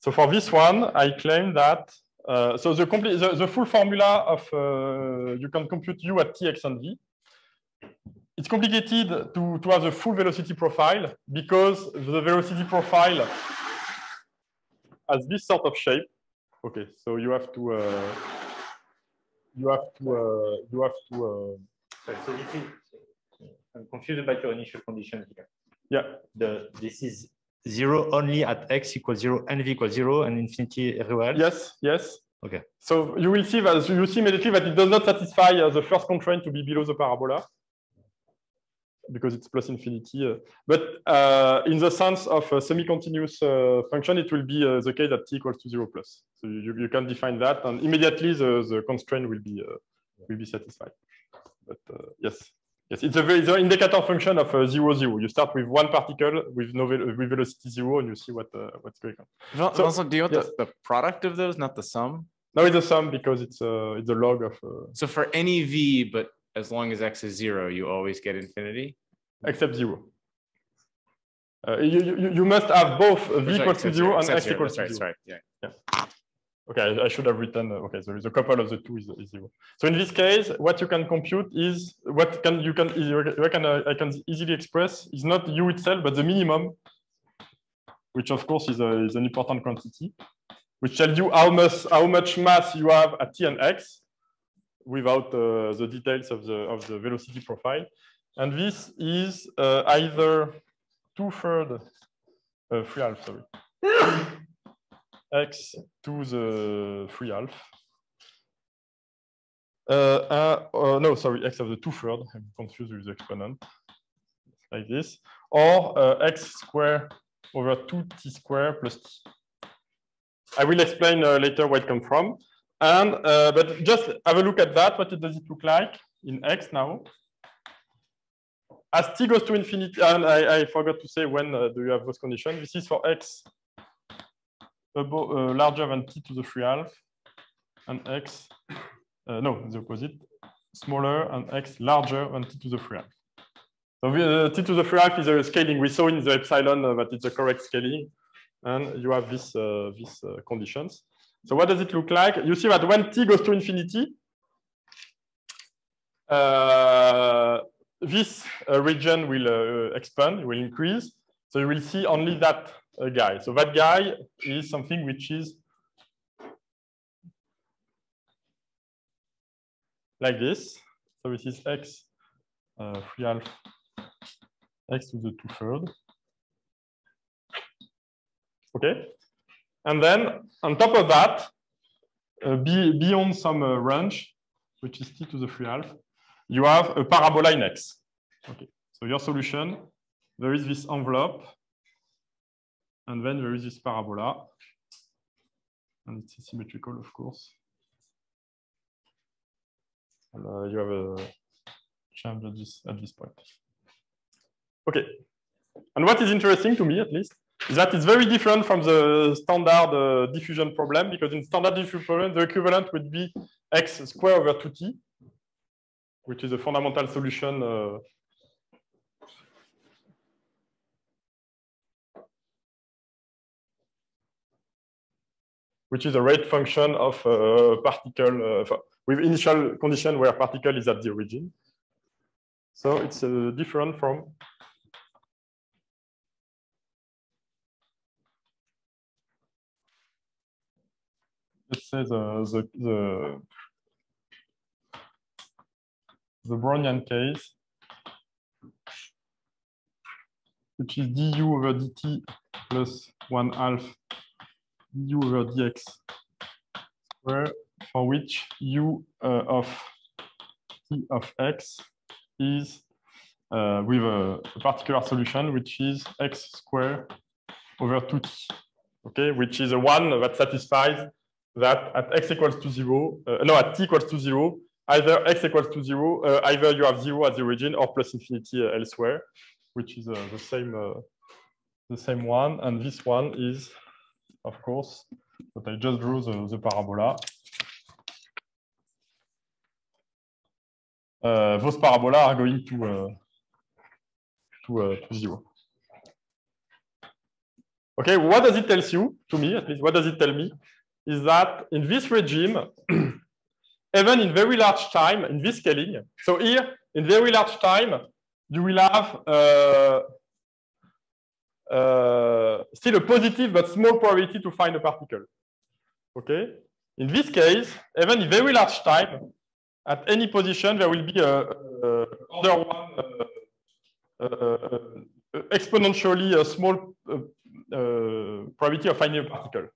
So for this one, I claim that uh, so the complete the, the, full formula of uh, you can compute u at t, x, and v. It's complicated to, to have the full velocity profile because the velocity profile has this sort of shape. Okay, so you have to uh, you have to uh, you have to. Uh, so this is, I'm confused about your initial condition here. Yeah. The this is zero only at x equals zero and v equals zero and infinity everywhere. Yes, yes. Okay. So you will see that you see immediately that it does not satisfy uh, the first constraint to be below the parabola because it's plus infinity. Uh, but uh, in the sense of a semi-continuous uh, function, it will be uh, the case that t equals to zero plus. So you, you can define that, and immediately the, the constraint will be uh, will be satisfied. But yes. Yes, it's a very the indicator function of uh, zero zero. You start with one particle with no with velocity zero, and you see what uh, what's going on. So, also, do you want yes. the, the, product of those, not the sum? No, it's a sum because it's uh, it's a log of. Uh, so for any v, but as long as x is zero, you always get infinity. Except zero. Uh, you, you you must have both v equals to zero and x equals to zero. Sorry, yeah. yeah. Okay, I should have written, uh, okay, there is a couple of the two is, is, zero. So in this case, what you can compute is, what can you can, you can uh, I can easily express is not u itself, but the minimum, which of course is, a, is an important quantity, which tells you how much, how much mass you have at t and x without the details of the, of the velocity profile. And this is uh, either two-third, uh, three half, sorry x to the 3 half. Uh, uh, no, sorry, x of the 2 third. I'm confused with the exponent. Like this. Or uh, x square over 2t square plus t. I will explain uh, later where it comes from. And uh, but just have a look at that. What does it look like in x now? As t goes to infinity, and I, I forgot to say when do you have those conditions. This is for x above, uh, larger than t to the 3 half and x, uh, no, the opposite, smaller and x larger than t to the 3 half. So the, uh, t to the 3 half is a scaling. We saw in the epsilon uh, that it's the correct scaling. And you have this, uh, these uh, conditions. So what does it look like? You see that when t goes to infinity, uh, this uh, region will uh, expand, will increase. So you will see only that a guy. So that guy is something which is like this. So this is x uh, 3 half x to the 2 third. Okay. And then on top of that, uh, be, beyond some uh, range, which is t to the 3 half, you have a parabola in x. Okay. So your solution, there is this envelope and then there is this parabola. And it's symmetrical, of course. And uh, you have a change at this, at this point. Okay. And what is interesting to me, at least, is that it's very different from the standard uh, diffusion problem, because in standard diffusion problem, the equivalent would be x squared over 2t, which is a fundamental solution uh, which is a rate function of a particle uh, with initial condition where particle is at the origin. So it's uh, different from let's say the the the, the Brownian case, which is du over dt plus one half u over dx square for which u uh, of t of x is uh, with a, a, particular solution, which is x squared over 2t, okay, which is a one that satisfies that at x equals to zero, uh, no, at t equals to zero, either x equals to zero, uh, either you have zero at the origin or plus infinity uh, elsewhere, which is uh, the same, the same one, and this one is of course, but I just drew the, the parabola. Uh, those parabola are going to uh, to, uh, to zero. Okay, what does it tell you to me? At least, what does it tell me? Is that in this regime, [clears throat] even in very large time, in this scaling, so here in very large time, you will have uh, uh, still a positive but small probability to find a particle. Okay. In this case, even in very large time, at any position, there will be a, a order one uh, uh, exponentially a small probability of finding a particle.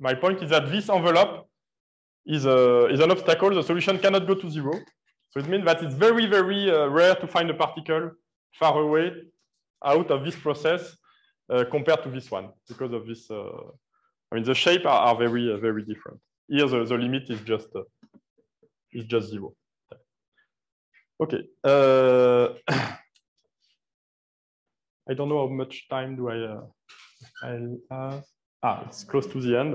My point is that this envelope is, a, is an obstacle. The solution cannot go to zero. So it means that it's very, very rare to find a particle far away out of this process uh, compared to this one because of this. Uh, I mean, the shape are, are very, uh, very different. Here, the, the limit is just is just zero. Okay. [coughs] I don't know how much time do I I have. Ah, it's close to the end.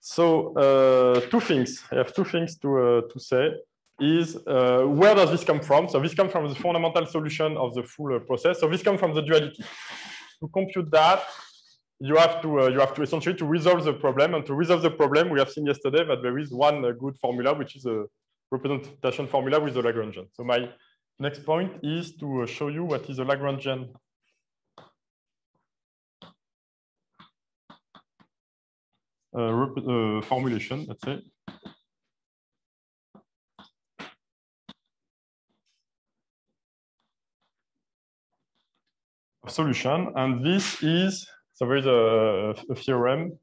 So uh, two things. I have two things to uh, to say is uh, where does this come from? So this comes from the fundamental solution of the full uh, process. So this comes from the duality. To compute that, you have to uh, you have to essentially to resolve the problem. And to resolve the problem, we have seen yesterday that there is one uh, good formula, which is a representation formula with the Lagrangian. So my next point is to show you what is a Lagrangian uh, formulation, let's say. solution. And this is, so there is a, a theorem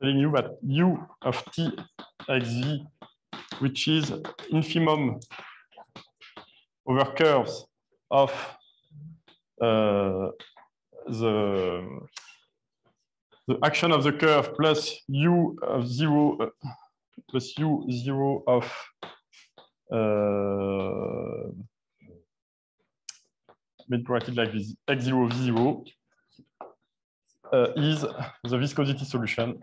telling you that u of t which is infimum over curves of uh, the, the action of the curve plus u of zero uh, plus u zero of uh, made write like this, x0, v0 uh, is the viscosity solution.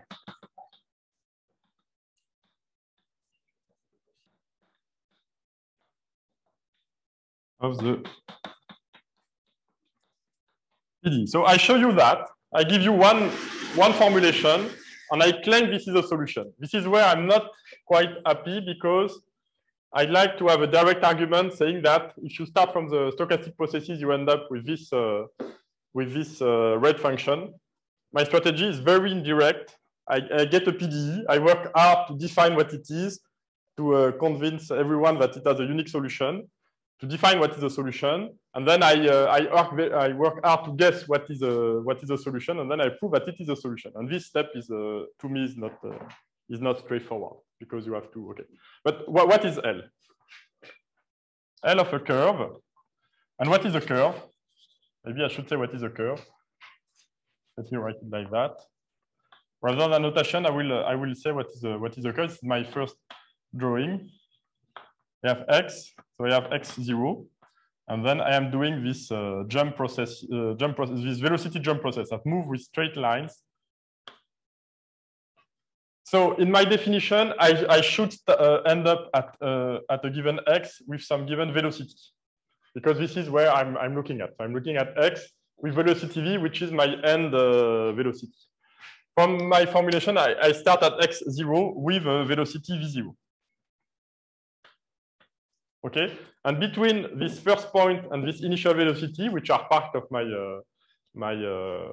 of the PDE. So I show you that. I give you one, one formulation, and I claim this is a solution. This is where I'm not quite happy because I'd like to have a direct argument saying that if you start from the stochastic processes, you end up with this uh, with this uh, rate function. My strategy is very indirect. I, I, get a PDE. I work hard to define what it is, to uh, convince everyone that it has a unique solution, to define what is the solution, and then I uh, I work I work hard to guess what is a what is a solution, and then I prove that it is a solution. And this step is uh, to me is not uh, is not straightforward because you have to, okay. But what, what is L? L of a curve. And what is a curve? Maybe I should say what is a curve. Let me write it like that. Rather than notation, I will, uh, I will say what is a, what is a curve. This is my first drawing. We have x, so we have x0. And then I am doing this uh, jump process, uh, jump process, this velocity jump process that move with straight lines. So in my definition, I, I should uh, end up at, uh, at a given x with some given velocity, because this is where I'm, I'm looking at. I'm looking at x with velocity v, which is my end uh, velocity. From my formulation, I, I start at x0 with a velocity v0 okay? And between this first point and this initial velocity, which are part of my, uh, my uh,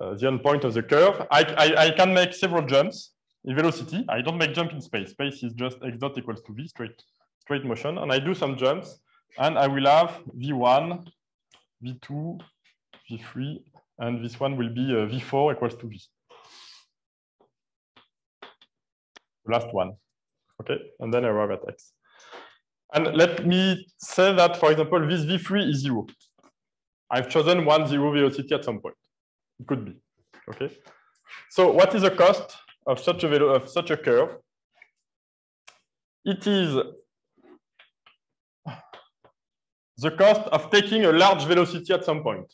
uh, the end point of the curve, I, I, I, can make several jumps in velocity. I don't make jump in space. Space is just x dot equals to v, straight, straight motion. And I do some jumps, and I will have v1, v2, v3, and this one will be uh, v4 equals to v. Last one, okay? And then I arrive at x. And let me say that, for example, this V3 is zero. I've chosen one zero velocity at some point. It could be, okay? So what is the cost of such a, of such a curve? It is the cost of taking a large velocity at some point.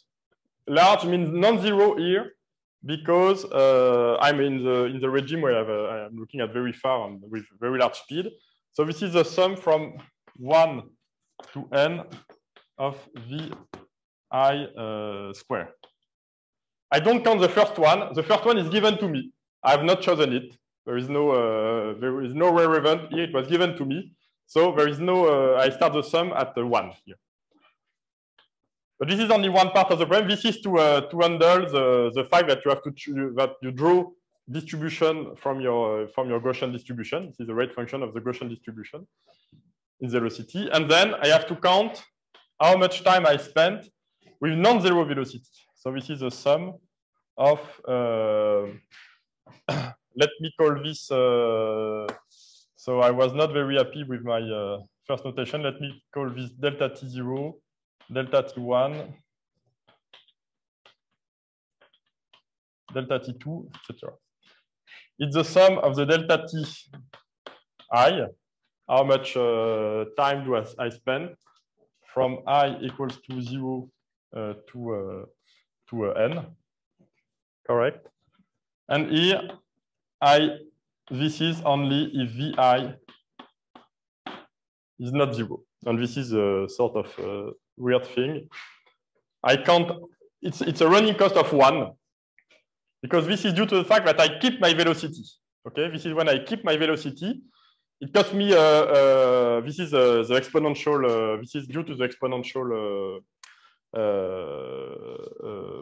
Large means non-zero here because uh, I'm in the in the regime where I am looking at very far and with very large speed. So this is the sum from 1 to n of vi uh, square. I don't count the first one. The first one is given to me. I have not chosen it. There is no uh, there is no rare event here. It was given to me. So there is no. Uh, I start the sum at the one here. But this is only one part of the problem. This is to uh, to handle the the fact that you have to that you draw distribution from your from your Gaussian distribution. This is the rate function of the Gaussian distribution in velocity. And then I have to count how much time I spent with non-zero velocity. So this is the sum of, uh, [coughs] let me call this, uh, so I was not very happy with my uh, first notation. Let me call this delta t0, delta t1, delta t2, etc. It's the sum of the delta t i how much uh, time do I, I, spend from i equals to zero uh, to uh, to n, correct? And here, I this is only if vi is not zero, and this is a sort of weird thing. I can't, It's it's a running cost of one because this is due to the fact that I keep my velocity. Okay, this is when I keep my velocity it cost me, uh, uh, this is uh, the exponential, this is due to the exponential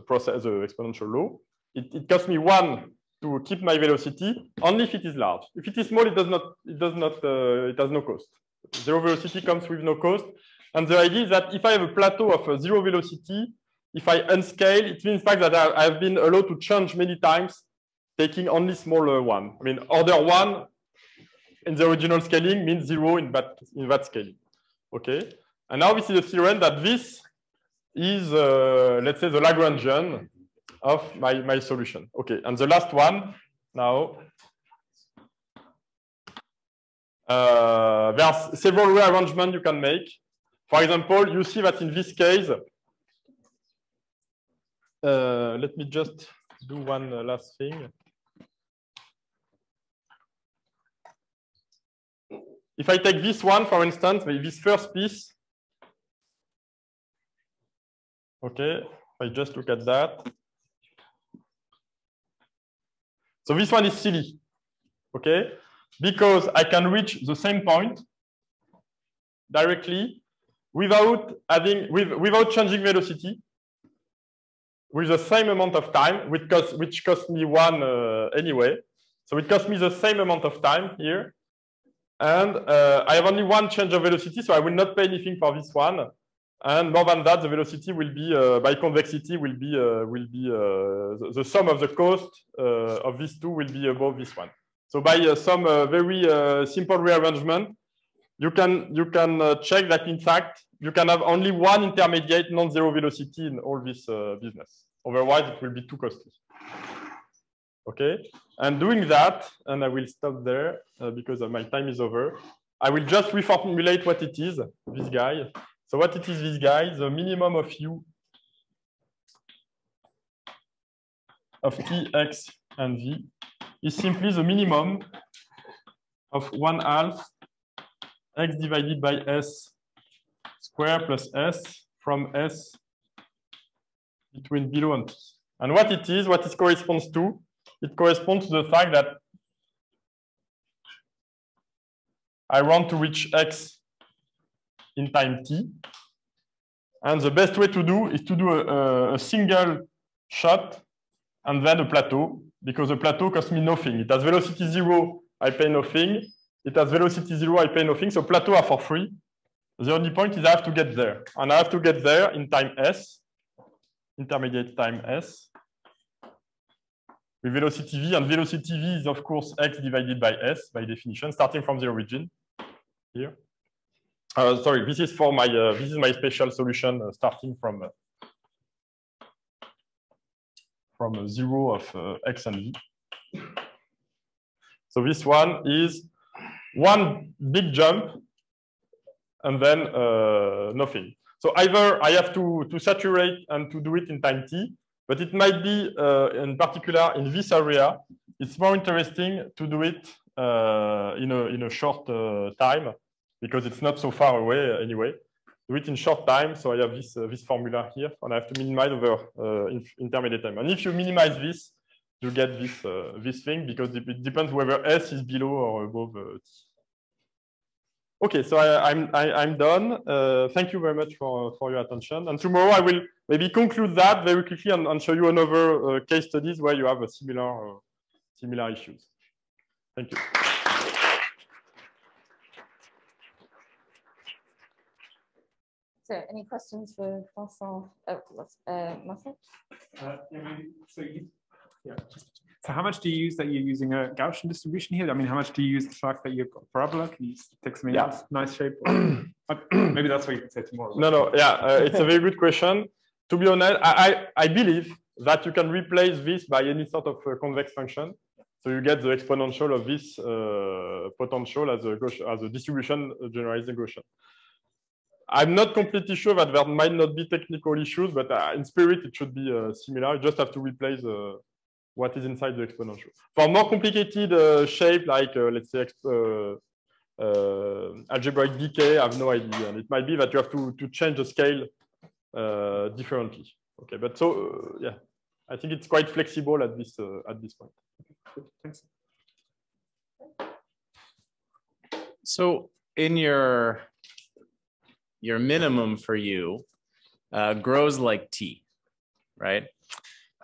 process, the exponential law. It, it cost me one to keep my velocity only if it is large. If it is small, it does not, it does not, it has no cost. Zero velocity comes with no cost. And the idea is that if I have a plateau of zero velocity, if I unscale, it means fact that I, have been allowed to change many times, taking only smaller one. I mean, order one in the original scaling means zero in that, in that scaling. Okay. And now we see the theorem that this is, uh, let's say, the Lagrangian of my, my solution. Okay. And the last one now. Uh, there are several rearrangements you can make. For example, you see that in this case, uh, let me just do one last thing. If I take this one, for instance, this first piece, okay, I just look at that. So this one is silly, okay, because I can reach the same point directly without having with, without changing velocity with the same amount of time, which costs which cost me one uh, anyway. So it cost me the same amount of time here, and uh, I have only one change of velocity, so I will not pay anything for this one. And more than that, the velocity will be uh, by convexity will be uh, will be uh, the, the, sum of the cost uh, of these two will be above this one. So by uh, some very simple rearrangement, you can you can check that in fact you can have only one intermediate non-zero velocity in all this business. Otherwise, it will be too costly. Okay, and doing that, and I will stop there uh, because my time is over. I will just reformulate what it is, this guy. So what it is, this guy, the minimum of u of t, x, and v is simply the minimum of one half x divided by s square plus s from s between below and t. And what it is, what it corresponds to, it corresponds to the fact that I want to reach x in time t. And the best way to do is to do a, a single shot and then a plateau, because the plateau costs me nothing. It has velocity zero, I pay nothing. It has velocity zero, I pay nothing. So plateau are for free. The only point is I have to get there. And I have to get there in time s, intermediate time s, with velocity v. And velocity v is, of course, x divided by s by definition, starting from the origin here. Uh, sorry, this is for my uh, this is my special solution uh, starting from uh, from zero of uh, x and v. So this one is one big jump and then uh, nothing. So either I have to, to saturate and to do it in time t, but it might be in particular in this area, it's more interesting to do it in, a, in a short time because it's not so far away uh, anyway. Do it in short time. So I have this, uh, this formula here, and I have to minimize over uh, in intermediate time. And if you minimize this, you get this, this thing because it depends whether S is below or above T. Okay, so I, am I, I'm done. Uh, thank you very much for, for your attention. And tomorrow I will maybe conclude that very quickly and, and show you another uh, case studies where you have a similar, uh, similar issues. Thank you. So any questions for Vincent, oh, uh, Marcel? Uh, so, you, yeah. so how much do you use that you're using a Gaussian distribution here? I mean, how much do you use the fact that you've got parabola? Can you take some yeah. nice shape? [clears throat] [clears throat] maybe that's what you can say tomorrow. No, no, yeah, uh, it's a very good question. To be honest, I, I, I, believe that you can replace this by any sort of uh, convex function. So you get the exponential of this uh, potential as a, as a distribution generalized Gaussian. I'm not completely sure that there might not be technical issues, but uh, in spirit, it should be uh, similar. You just have to replace uh, what is inside the exponential. For more complicated uh, shape, like let's say algebraic decay, I have no idea. And it might be that you have to, to change the scale differently. Okay, but so yeah, I think it's quite flexible at this at this point. Thanks. So in your your minimum for you uh, grows like t, right?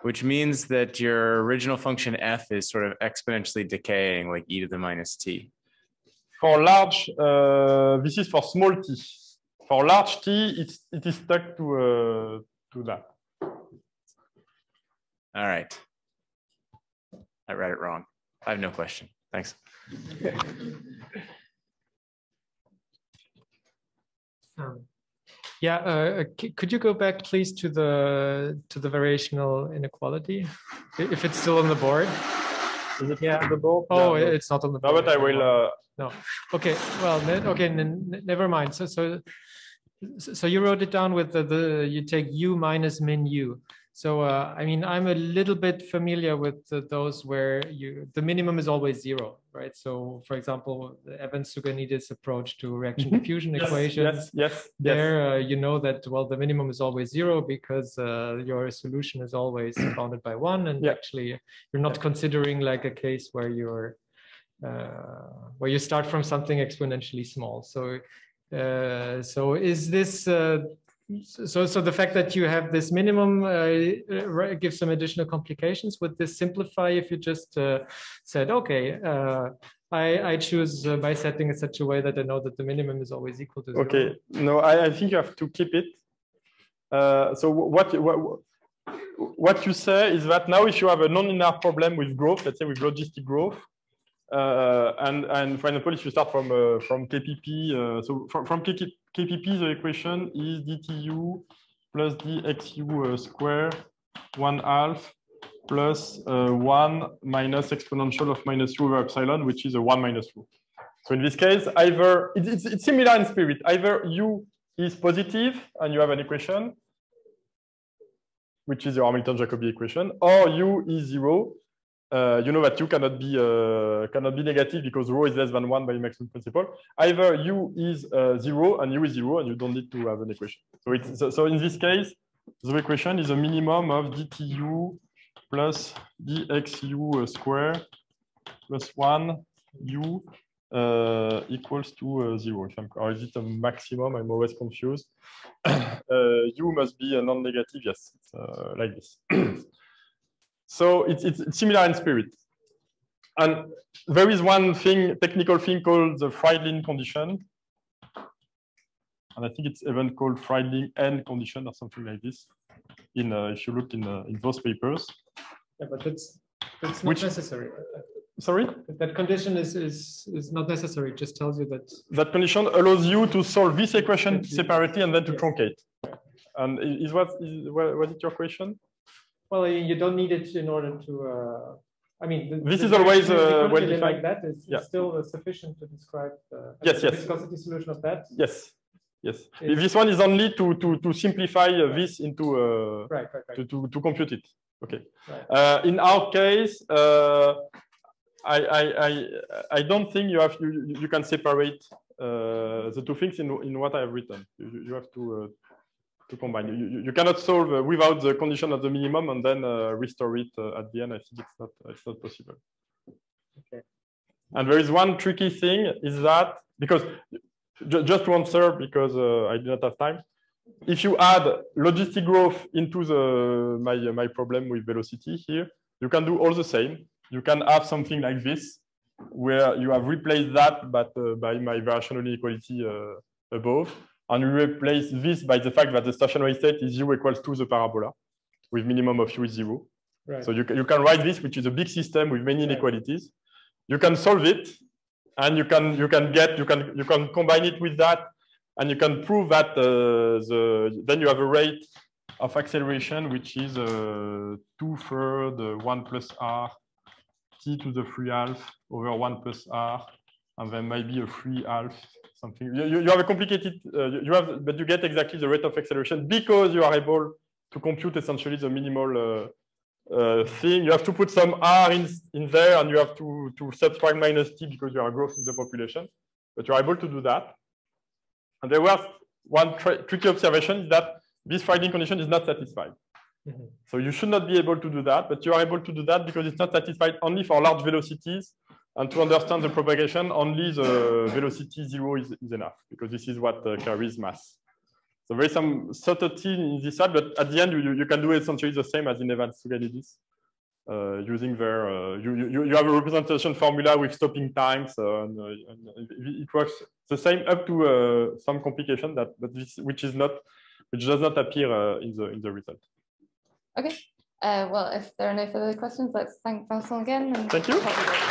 Which means that your original function f is sort of exponentially decaying like e to the minus t. For large, uh, this is for small t. For large t, it's, it is stuck to, uh, to that. All right. I read it wrong. I have no question. Thanks. Um, yeah, uh, could you go back, please, to the to the variational inequality, if it's still on the board? Is it yeah. on the board? Oh, no, it's not on the board. No, but I will. Uh... No. Okay. Well, okay. Never mind. So, so, so you wrote it down with the, the you take u minus min u. So uh, I mean, I'm a little bit familiar with the, those where you the minimum is always zero, right? So for example, the Evans-Souganidis approach to reaction mm-hmm. diffusion yes, equations. Yes, yes. There, yes. Uh, you know that well, the minimum is always zero because uh, your solution is always [clears throat] bounded by one, and yeah. actually, you're not yeah. considering like a case where you're uh, where you start from something exponentially small. So, uh, so is this uh, so so the fact that you have this minimum uh, gives some additional complications would this simplify if you just uh, said okay uh, I, I choose uh, by setting it such a way that I know that the minimum is always equal to zero. Okay, no, I, I think you have to keep it. Uh, so what, what what you say is that now if you have a non-linear problem with growth, let's say with logistic growth, uh, and and for example, if you start from uh, from KPP, uh, so from, from KPP, the equation is dtu plus dxu square one half plus uh, 1 minus exponential of minus over epsilon, which is a 1 minus u. So in this case, either it's, it's, it's, similar in spirit. Either u is positive and you have an equation, which is your Hamilton-Jacobi equation, or u is zero, uh, you know that u cannot be uh, cannot be negative because rho is less than one by maximum principle. Either u is uh, zero and u is zero, and you don't need to have an equation. So it's so, so in this case, the equation is a minimum of dtu plus dxu square plus one u uh, equals to uh, zero. If I'm, or is it a maximum? I'm always confused. [coughs] uh, u must be a non-negative. Yes, uh, like this. [coughs] so it's, it's similar in spirit. And there is one thing, technical thing called the Freidlin condition. And I think it's even called Freidlin N condition or something like this. In uh, if you look in uh, in those papers. Yeah, but that's that's not Which- necessary. Sorry. That condition is is is not necessary. It just tells you that that condition allows you to solve this equation separately and then to truncate. And is what is wa- was it your question? Well, you don't need it in order to. Uh, I mean, the, This the is always, direction of the uh, well like that is, Yeah. still uh, sufficient to describe the, Yes, the yes. viscosity solution of that. Yes, yes. It's- This one is only to to to simplify uh, this into uh, Right, right, right. to, to to compute it. Okay. Right. Uh, in our case, uh, I, I I I don't think you have you you can separate uh, the two things in in what I have written. You, you- you have to uh, to combine. You, you, you cannot solve uh, without the condition at the minimum and then uh, restore it uh, at the end. I think it's not it's not possible. Okay. And there is one tricky thing is that because just to answer because uh, I do not have time. If you add logistic growth into the my my problem with velocity here, you can do all the same. You can have something like this, where you have replaced that, but uh, by my variational inequality uh, above, and we replace this by the fact that the stationary state is u equals to the parabola, with minimum of u is zero. Right. So you can, you can write this, which is a big system with many inequalities. You can solve it, and you can you can get you can you can combine it with that, and you can prove that uh, the then you have a rate of acceleration which is uh, two third uh, one plus r t to the three half over one plus r, and then maybe a three half something. You, you, you have a complicated uh, you- you have but you get exactly the rate of acceleration because you are able to compute essentially the minimal. Uh, uh, thing. You have to put some R in, in there and you have to, to subtract minus T because you are growth in the population, but you're able to do that. And there was one tricky observation is that this Freidlin condition is not satisfied. Mhm. So you should not be able to do that, but you are able to do that because it's not satisfied only for large velocities. And to understand the propagation, only the velocity zero is, is enough because this is what uh, carries mass. So there is some subtlety in this side, but at the end, you, you, can do essentially the same as in Evans Souganidis, uh, using their, uh, you, you, you have a representation formula with stopping times, uh, and, uh, and it it works the same up to uh, some complication that, but this, which is not, which does not appear uh, in the in the result. Okay. Uh, well, if there are no further questions, let's thank Vincent again. and- Thank you.